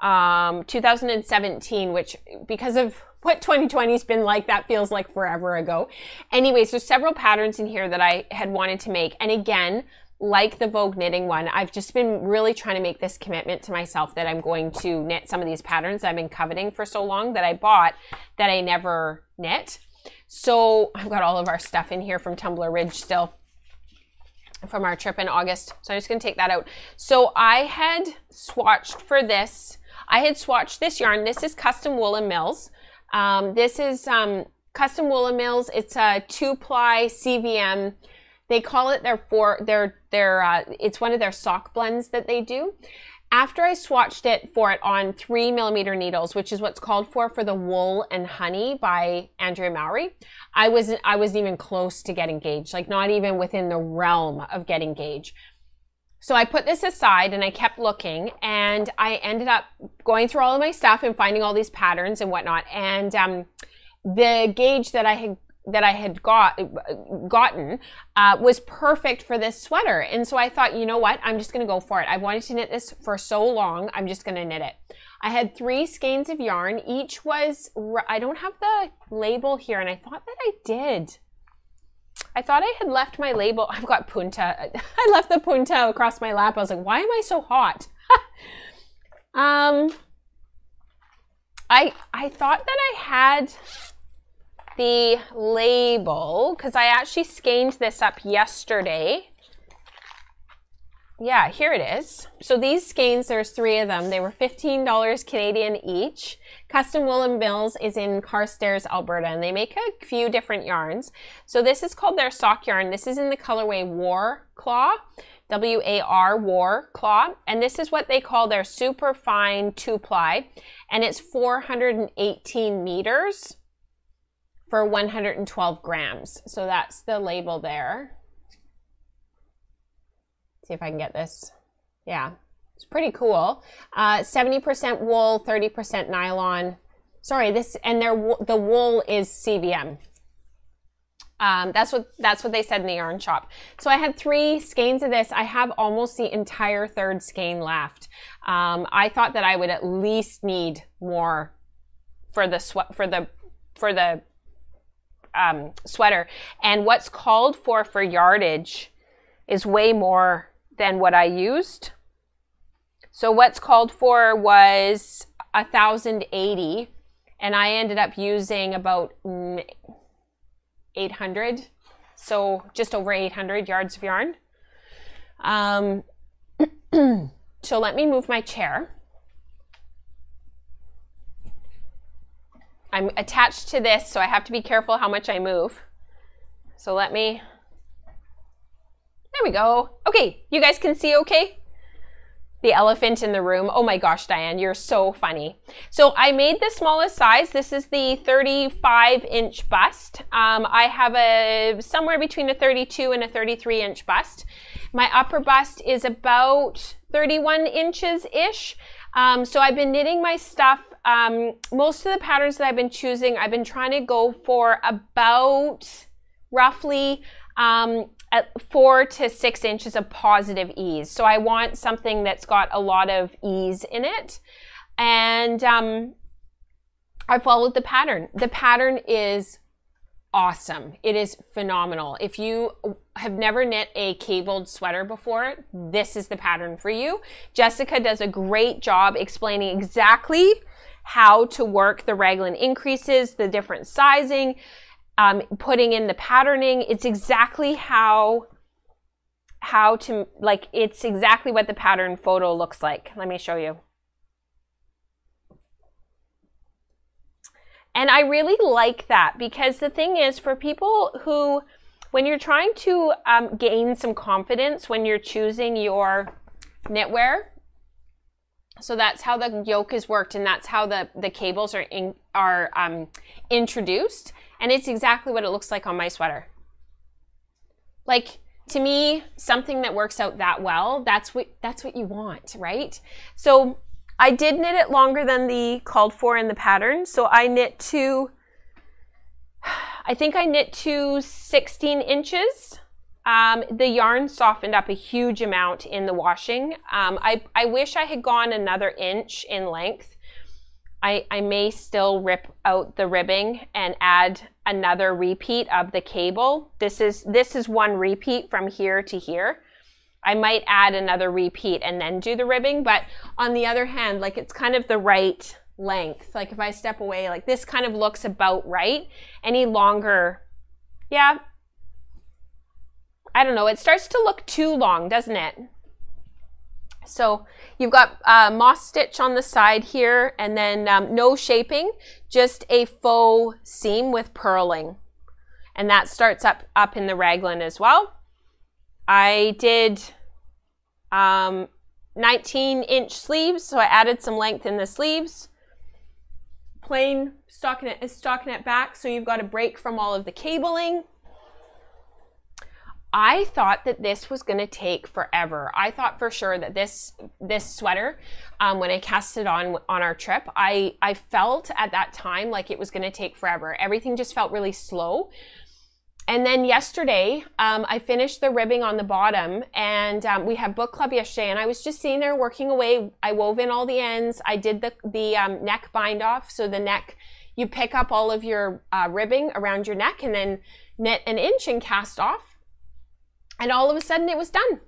um, 2017, which because of what 2020's been like, that feels like forever ago. Anyways, there's several patterns in here that I had wanted to make. And again, like the Vogue knitting one, I've just been really trying to make this commitment to myself that I'm going to knit some of these patterns I've been coveting for so long that I bought that I never knit. So I've got all of our stuff in here from Tumbler Ridge still from our trip in August. So I'm just gonna take that out. So I had swatched for this. I had swatched this yarn. This is Custom Woolen Mills. Um, this is um, Custom Woolen Mills. It's a two ply CVM. They call it their four, their, their, uh, it's one of their sock blends that they do. After I swatched it for it on three millimeter needles, which is what's called for for the Wool and Honey by Andrea Mowry, I was I wasn't even close to getting gauge, like not even within the realm of getting gauge. So I put this aside and I kept looking, and I ended up going through all of my stuff and finding all these patterns and whatnot. And um, the gauge that I had that I had got gotten uh, was perfect for this sweater. And so I thought, you know what? I'm just going to go for it. I've wanted to knit this for so long. I'm just going to knit it. I had three skeins of yarn. Each was, I don't have the label here, and I thought that I did. I thought I had left my label. I've got punta. I left the punta across my lap. I was like, why am I so hot? um, I I thought that I had the label because I actually scanned this up yesterday. Yeah, here it is. So these skeins, there's three of them. They were $15 Canadian each. Custom Woolen Mills is in Carstairs, Alberta, and they make a few different yarns. So this is called their sock yarn. This is in the colorway War Claw, W-A-R, War Claw. And this is what they call their super fine two-ply. And it's 418 meters for 112 grams. So that's the label there. See if I can get this. Yeah, it's pretty cool. 70% uh, wool, 30% nylon. Sorry, this and their the wool is CVM. Um, that's what that's what they said in the yarn shop. So I had three skeins of this. I have almost the entire third skein left. Um, I thought that I would at least need more for the sweat for the for the um, sweater. And what's called for for yardage is way more than what I used. So what's called for was 1080 and I ended up using about 800. So just over 800 yards of yarn. Um, so let me move my chair. I'm attached to this, so I have to be careful how much I move. So let me, there we go. Okay, you guys can see okay? the elephant in the room. Oh my gosh, Diane, you're so funny. So I made the smallest size. This is the 35 inch bust. Um, I have a somewhere between a 32 and a 33 inch bust. My upper bust is about 31 inches ish. Um, so I've been knitting my stuff. Um, most of the patterns that I've been choosing, I've been trying to go for about roughly um, four to six inches of positive ease. So I want something that's got a lot of ease in it. And um, I followed the pattern. The pattern is awesome. It is phenomenal. If you have never knit a cabled sweater before, this is the pattern for you. Jessica does a great job explaining exactly how to work the raglan increases, the different sizing, um, putting in the patterning. It's exactly how how to like it's exactly what the pattern photo looks like. Let me show you. And I really like that because the thing is for people who when you're trying to um, gain some confidence when you're choosing your knitwear so that's how the yoke is worked and that's how the, the cables are in, are um, introduced and it's exactly what it looks like on my sweater. Like to me, something that works out that well, that's what that's what you want, right? So I did knit it longer than the called for in the pattern. So I knit to I think I knit to 16 inches. Um, the yarn softened up a huge amount in the washing. Um, I, I wish I had gone another inch in length I, I may still rip out the ribbing and add another repeat of the cable. This is, this is one repeat from here to here. I might add another repeat and then do the ribbing, but on the other hand, like it's kind of the right length. Like if I step away, like this kind of looks about right. Any longer, yeah, I don't know. It starts to look too long, doesn't it? So you've got uh, moss stitch on the side here and then um, no shaping, just a faux seam with purling. And that starts up, up in the raglan as well. I did um, 19 inch sleeves, so I added some length in the sleeves. Plain stockinette stockinette back, so you've got a break from all of the cabling. I thought that this was going to take forever. I thought for sure that this this sweater, um, when I cast it on on our trip, I I felt at that time like it was going to take forever. Everything just felt really slow. And then yesterday, um, I finished the ribbing on the bottom, and um, we had book club yesterday, and I was just sitting there working away. I wove in all the ends. I did the the um, neck bind off, so the neck you pick up all of your uh, ribbing around your neck, and then knit an inch and cast off and all of a sudden it was done.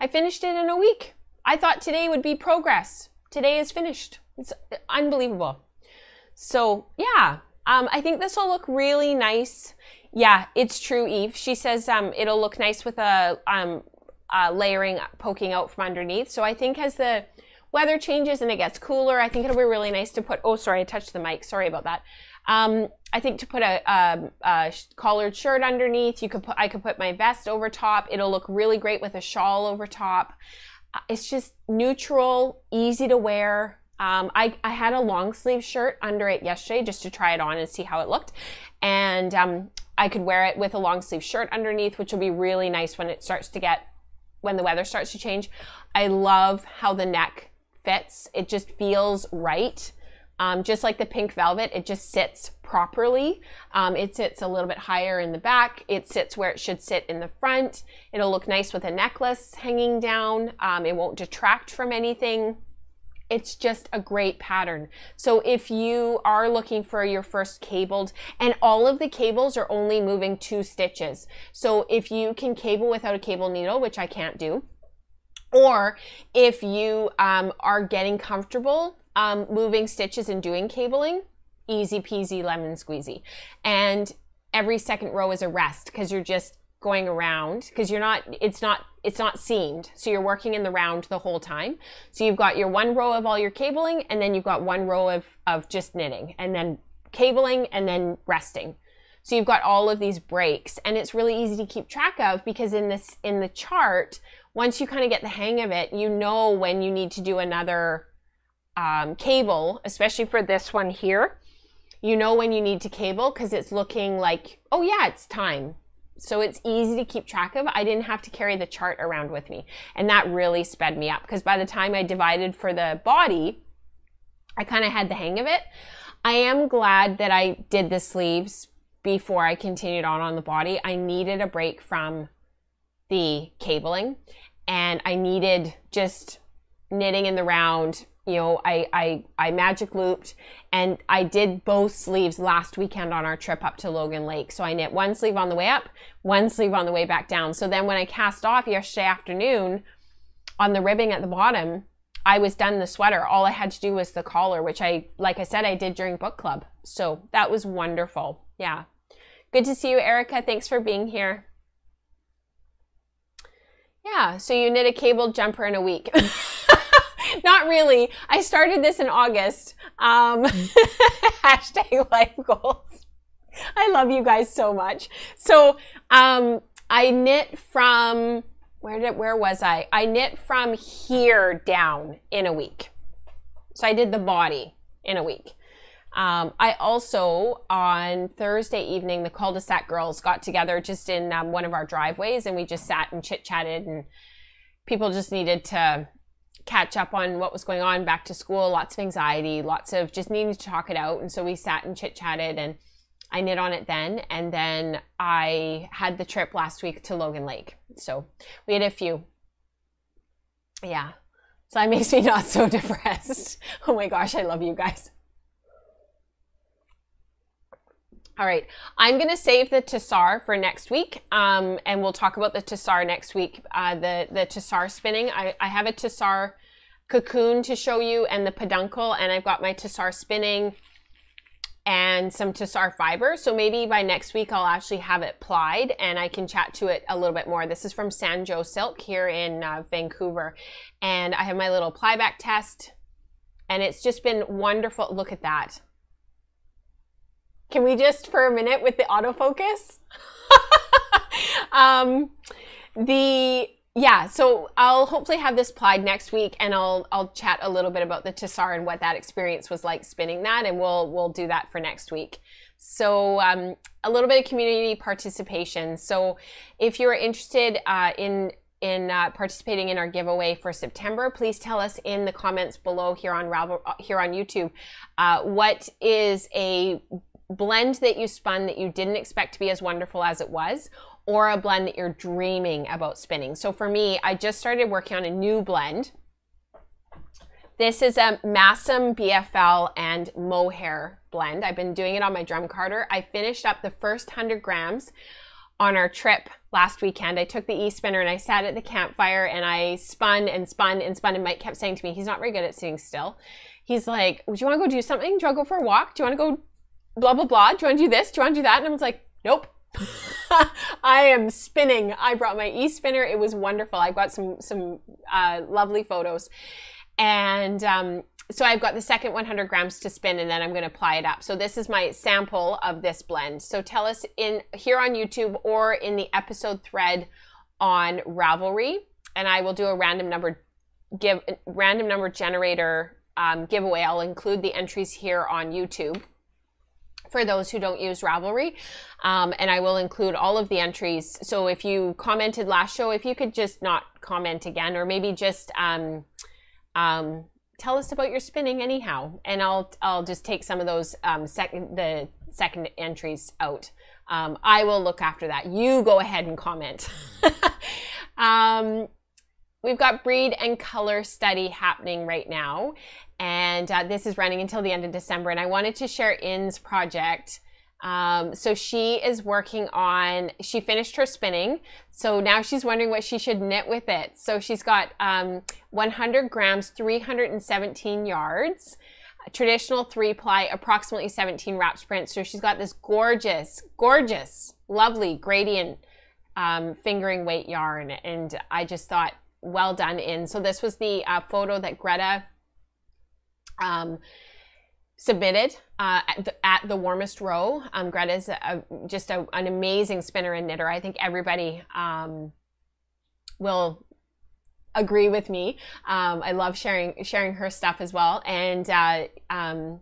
I finished it in a week. I thought today would be progress. Today is finished. It's unbelievable. So, yeah, um, I think this will look really nice. Yeah, it's true, Eve. She says um, it'll look nice with a, um, a layering poking out from underneath. So I think as the weather changes and it gets cooler, I think it'll be really nice to put. Oh, sorry, I touched the mic. Sorry about that. Um, I think to put a, a, a, collared shirt underneath, you could put, I could put my vest over top. It'll look really great with a shawl over top. Uh, it's just neutral, easy to wear. Um, I, I had a long sleeve shirt under it yesterday just to try it on and see how it looked. And um, I could wear it with a long sleeve shirt underneath, which will be really nice when it starts to get, when the weather starts to change. I love how the neck fits. It just feels right. Um, just like the pink velvet, it just sits properly. Um, it sits a little bit higher in the back. It sits where it should sit in the front. It'll look nice with a necklace hanging down. Um, it won't detract from anything. It's just a great pattern. So if you are looking for your first cabled, and all of the cables are only moving two stitches. So if you can cable without a cable needle, which I can't do, or if you um, are getting comfortable um, moving stitches and doing cabling, easy peasy lemon squeezy. And every second row is a rest because you're just going around because you're not it's not it's not seamed. So you're working in the round the whole time. So you've got your one row of all your cabling and then you've got one row of of just knitting and then cabling and then resting. So you've got all of these breaks and it's really easy to keep track of because in this in the chart once you kind of get the hang of it, you know when you need to do another um, cable, especially for this one here. You know when you need to cable because it's looking like, oh yeah, it's time. So it's easy to keep track of. I didn't have to carry the chart around with me. And that really sped me up because by the time I divided for the body, I kind of had the hang of it. I am glad that I did the sleeves before I continued on on the body. I needed a break from the cabling and I needed just knitting in the round. You know, I, I, I magic looped and I did both sleeves last weekend on our trip up to Logan Lake. So I knit one sleeve on the way up, one sleeve on the way back down. So then when I cast off yesterday afternoon on the ribbing at the bottom, I was done the sweater. All I had to do was the collar, which I, like I said, I did during book club. So that was wonderful. Yeah. Good to see you, Erica. Thanks for being here. Yeah, so you knit a cable jumper in a week. Not really. I started this in August. Um, hashtag life goals. I love you guys so much. So um, I knit from where did where was I? I knit from here down in a week. So I did the body in a week. Um, I also, on Thursday evening, the cul-de-sac girls got together just in um, one of our driveways and we just sat and chit-chatted and people just needed to catch up on what was going on back to school, lots of anxiety, lots of just needing to talk it out. And so we sat and chit-chatted and I knit on it then. And then I had the trip last week to Logan Lake. So we had a few. Yeah. So that makes me not so depressed. oh my gosh, I love you guys. All right, I'm gonna save the Tasar for next week, um, and we'll talk about the Tasar next week. Uh, the the Tasar spinning. I, I have a Tasar cocoon to show you, and the peduncle, and I've got my Tasar spinning and some Tasar fiber. So maybe by next week I'll actually have it plied, and I can chat to it a little bit more. This is from Sanjo Silk here in uh, Vancouver, and I have my little plyback test, and it's just been wonderful. Look at that can we just for a minute with the autofocus? um, the yeah, so I'll hopefully have this plied next week, and I'll I'll chat a little bit about the Tasar and what that experience was like spinning that, and we'll we'll do that for next week. So um, a little bit of community participation. So if you're interested uh, in in uh, participating in our giveaway for September, please tell us in the comments below here on Ravel, uh, here on YouTube uh, what is a blend that you spun that you didn't expect to be as wonderful as it was, or a blend that you're dreaming about spinning. So for me, I just started working on a new blend. This is a Masham BFL and mohair blend. I've been doing it on my drum carder. I finished up the first 100 grams on our trip last weekend. I took the e-spinner and I sat at the campfire and I spun and spun and spun and Mike kept saying to me, he's not very good at sitting still. He's like, do you want to go do something? Do you want to go for a walk? Do you want to go blah, blah, blah. Do you want to do this? Do you want to do that? And I was like, nope. I am spinning. I brought my e-spinner. It was wonderful. I've got some, some uh, lovely photos. And um, so I've got the second 100 grams to spin and then I'm going to apply it up. So this is my sample of this blend. So tell us in here on YouTube or in the episode thread on Ravelry and I will do a random number give random number generator um, giveaway. I'll include the entries here on YouTube for those who don't use Ravelry. Um, and I will include all of the entries. So if you commented last show, if you could just not comment again, or maybe just um, um, tell us about your spinning anyhow, and I'll I'll just take some of those um, second the second entries out. Um, I will look after that. You go ahead and comment. um, we've got breed and color study happening right now and uh, this is running until the end of December. And I wanted to share Inne's project. Um, so she is working on, she finished her spinning. So now she's wondering what she should knit with it. So she's got um, 100 grams, 317 yards, traditional three ply, approximately 17 wraps print. So she's got this gorgeous, gorgeous, lovely gradient um, fingering weight yarn. And I just thought, well done, In. So this was the uh, photo that Greta um, submitted uh, at, the, at, the, warmest row. Um, Greta's a, just a, an amazing spinner and knitter. I think everybody um, will agree with me. Um, I love sharing sharing her stuff as well. And uh, um,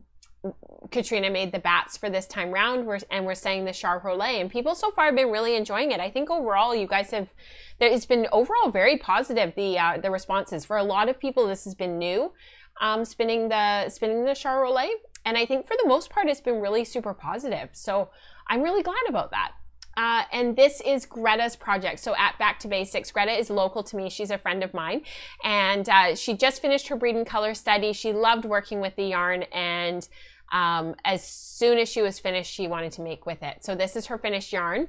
Katrina made the bats for this time round, we're, and we're saying the Charolais, and people so far have been really enjoying it. I think overall, you guys have. It's been overall very positive. The uh, the responses for a lot of people, this has been new. Um, spinning the spinning the Charolais, and I think for the most part, it's been really super positive. So I'm really glad about that. Uh, and this is Greta's project. So at Back to Basics, Greta is local to me. She's a friend of mine. And uh, she just finished her breed and color study. She loved working with the yarn. And um, as soon as she was finished, she wanted to make with it. So this is her finished yarn.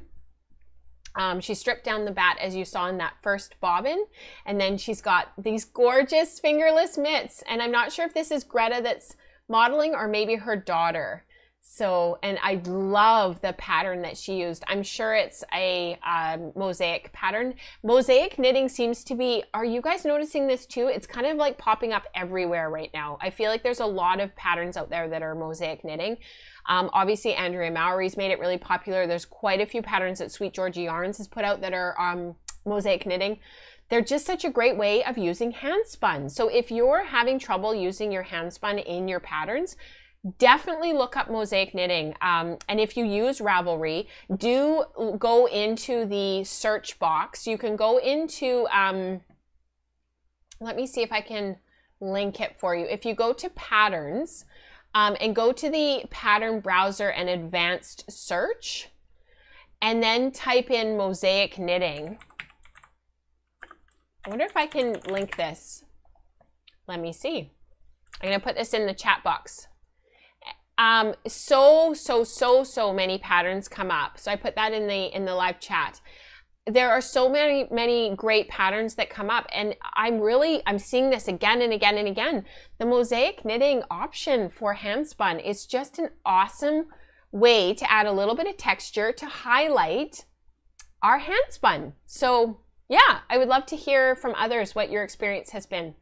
Um, she stripped down the bat as you saw in that first bobbin. And then she's got these gorgeous fingerless mitts. And I'm not sure if this is Greta that's modeling or maybe her daughter. So, and I love the pattern that she used. I'm sure it's a um, mosaic pattern. Mosaic knitting seems to be, are you guys noticing this too? It's kind of like popping up everywhere right now. I feel like there's a lot of patterns out there that are mosaic knitting. Um, obviously, Andrea Mowry's made it really popular. There's quite a few patterns that SweetGeorgia Yarns has put out that are um, mosaic knitting. They're just such a great way of using hand spun. So if you're having trouble using your hand spun in your patterns, definitely look up mosaic knitting. Um, and if you use Ravelry, do go into the search box. You can go into, um, let me see if I can link it for you. If you go to patterns um, and go to the pattern browser and advanced search, and then type in mosaic knitting. I wonder if I can link this. Let me see. I'm going to put this in the chat box. Um, so, so, so, so many patterns come up. So I put that in the in the live chat. There are so many, many great patterns that come up. And I'm really, I'm seeing this again and again and again. The mosaic knitting option for handspun is just an awesome way to add a little bit of texture to highlight our handspun. So yeah, I would love to hear from others what your experience has been.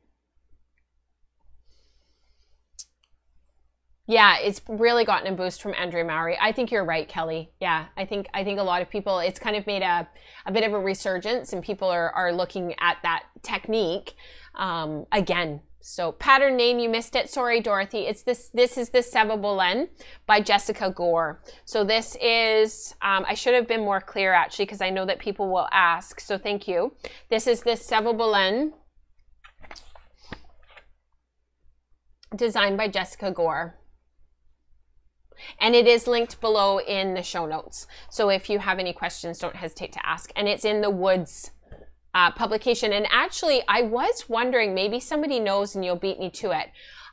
Yeah, it's really gotten a boost from Andrea Mowry. I think you're right, Kelly. Yeah, I think I think a lot of people it's kind of made a, a bit of a resurgence and people are, are looking at that technique um, again. So pattern name, you missed it. Sorry, Dorothy. It's this this is the Sauvebelin by Jessica Gore. So this is um, I should have been more clear actually because I know that people will ask. So thank you. This is the Sauvebelin designed by Jessica Gore. And it is linked below in the show notes. So if you have any questions, don't hesitate to ask. And it's in the Woods uh, publication. And actually, I was wondering, maybe somebody knows and you'll beat me to it.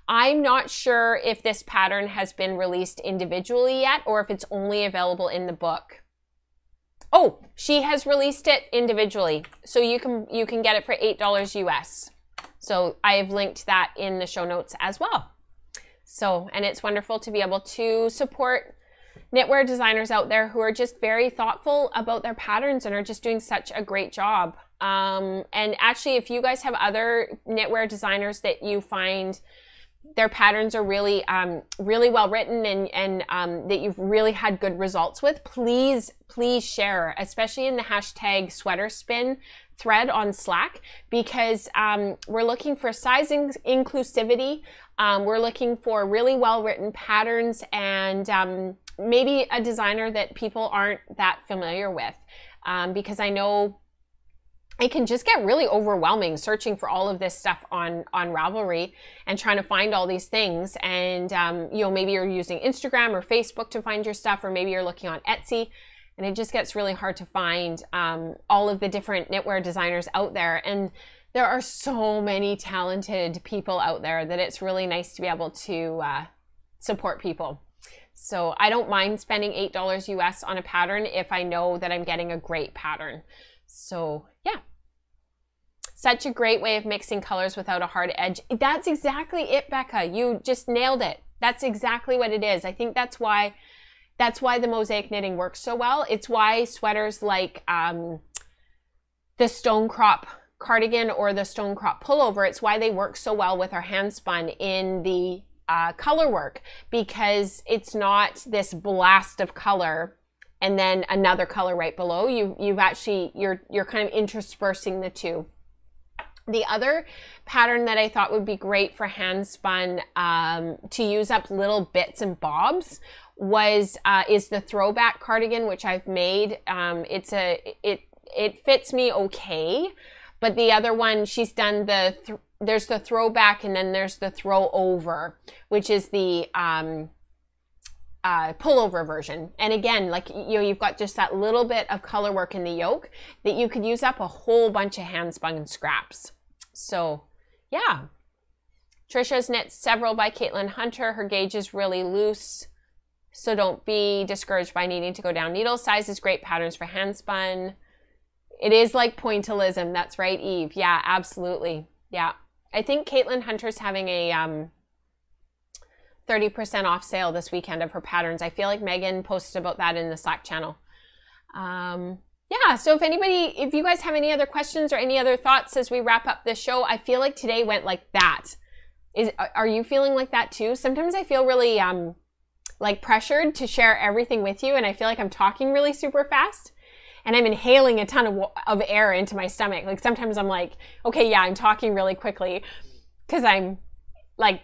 I'm not sure if this pattern has been released individually yet or if it's only available in the book. Oh, she has released it individually. So you can you can get it for $8 US. So I have linked that in the show notes as well. So, and it's wonderful to be able to support knitwear designers out there who are just very thoughtful about their patterns and are just doing such a great job. Um, and actually, if you guys have other knitwear designers that you find their patterns are really, um, really well written and, and um, that you've really had good results with, please, please share, especially in the hashtag sweater spin thread on Slack, because um, we're looking for sizing inclusivity. Um, we're looking for really well written patterns and um, maybe a designer that people aren't that familiar with. Um, because I know it can just get really overwhelming searching for all of this stuff on on Ravelry and trying to find all these things. And um, you know, maybe you're using Instagram or Facebook to find your stuff, or maybe you're looking on Etsy, and it just gets really hard to find um, all of the different knitwear designers out there. And there are so many talented people out there that it's really nice to be able to uh, support people. So I don't mind spending $8 US on a pattern if I know that I'm getting a great pattern. So yeah. Such a great way of mixing colors without a hard edge. That's exactly it, Becca. You just nailed it. That's exactly what it is. I think that's why that's why the mosaic knitting works so well. It's why sweaters like um, the stone crop cardigan or the stone crop pullover, it's why they work so well with our hand spun in the uh, color work because it's not this blast of color and then another color right below. You you've actually you're you're kind of interspersing the two The other pattern that I thought would be great for hand spun um, to use up little bits and bobs was uh, is the throwback cardigan which I've made. Um, it's a it it fits me okay, but the other one she's done the th- there's the throwback and then there's the throw over, which is the um, uh, pullover version. And again, like you know, you've got just that little bit of color work in the yoke that you could use up a whole bunch of hand spun scraps. So yeah. Trisha's knit several by Caitlin Hunter. Her gauge is really loose. So don't be discouraged by needing to go down needle sizes. Great patterns for hand spun. It is like pointillism. That's right, Eve. Yeah, absolutely. Yeah. I think Caitlin Hunter's having a um, 30% off sale this weekend of her patterns. I feel like Megan posted about that in the Slack channel. Um, yeah, so if anybody, if you guys have any other questions or any other thoughts as we wrap up this show, I feel like today went like that. Is are you feeling like that too? Sometimes I feel really um like pressured to share everything with you and I feel like I'm talking really super fast and I'm inhaling a ton of, of air into my stomach. Like sometimes I'm like, okay, yeah, I'm talking really quickly because I'm like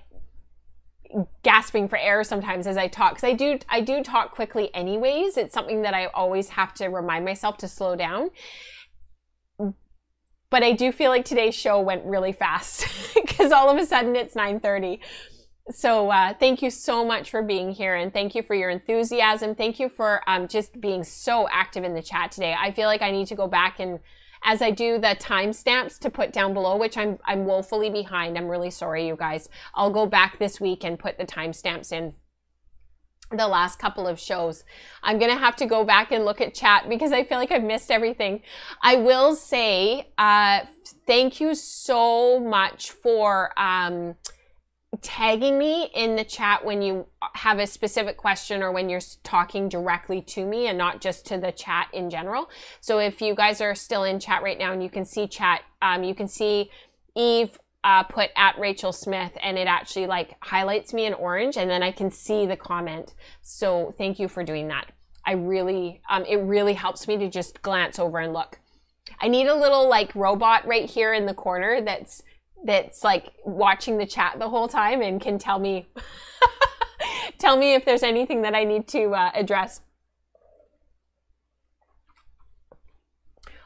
gasping for air sometimes as I talk. Cause I do, I do talk quickly anyways. It's something that I always have to remind myself to slow down. But I do feel like today's show went really fast because all of a sudden it's 930 so uh, thank you so much for being here and thank you for your enthusiasm thank you for um, just being so active in the chat today i feel like i need to go back and as i do the timestamps to put down below which i'm i'm woefully behind i'm really sorry you guys i'll go back this week and put the timestamps in the last couple of shows. I'm going to have to go back and look at chat because I feel like I've missed everything. I will say, uh, thank you so much for, um, tagging me in the chat when you have a specific question or when you're talking directly to me and not just to the chat in general. So if you guys are still in chat right now and you can see chat, um, you can see Eve uh, put at Rachel Smith and it actually like highlights me in orange and then I can see the comment. So thank you for doing that. I really, um, it really helps me to just glance over and look. I need a little like robot right here in the corner that's that's like watching the chat the whole time and can tell me tell me if there's anything that I need to uh, address.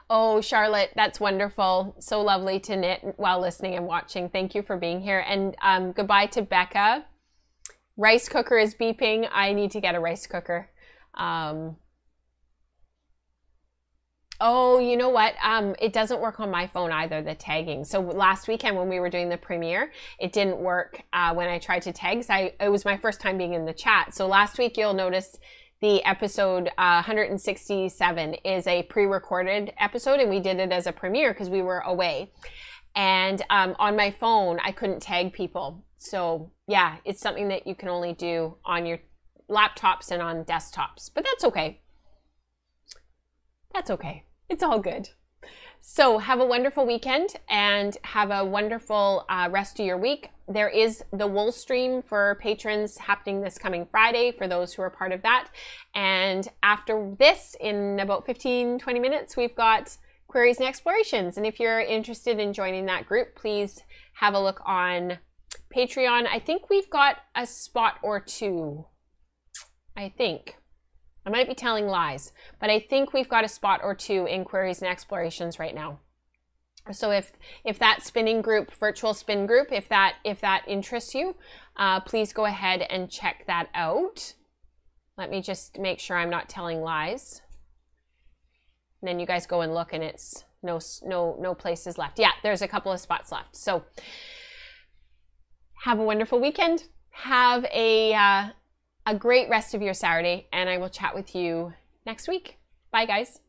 Oh, Charlotte, that's wonderful. So lovely to knit while listening and watching. Thank you for being here. And um, goodbye to Becca. Rice cooker is beeping. I need to get a rice cooker. Um, Oh, you know what? Um, it doesn't work on my phone either, the tagging. So last weekend when we were doing the premiere, it didn't work uh, when I tried to tag. I, it was my first time being in the chat. So last week you'll notice the episode uh, 167 is a pre-recorded episode and we did it as a premiere because we were away. And um, on my phone, I couldn't tag people. So yeah, it's something that you can only do on your laptops and on desktops, but that's okay. That's okay. It's all good. So have a wonderful weekend and have a wonderful uh, rest of your week. There is the wool stream for patrons happening this coming Friday for those who are part of that. And after this, in about 15, 20 minutes, we've got queries and explorations. And if you're interested in joining that group, please have a look on Patreon. I think we've got a spot or two. I think. I might be telling lies, but I think we've got a spot or two in queries and explorations right now. So if if that spinning group, virtual spin group, if that if that interests you, uh, please go ahead and check that out. Let me just make sure I'm not telling lies. And then you guys go and look, and it's no no no places left. Yeah, there's a couple of spots left. So have a wonderful weekend. Have a uh, a great rest of your Saturday, and I will chat with you next week. Bye, guys.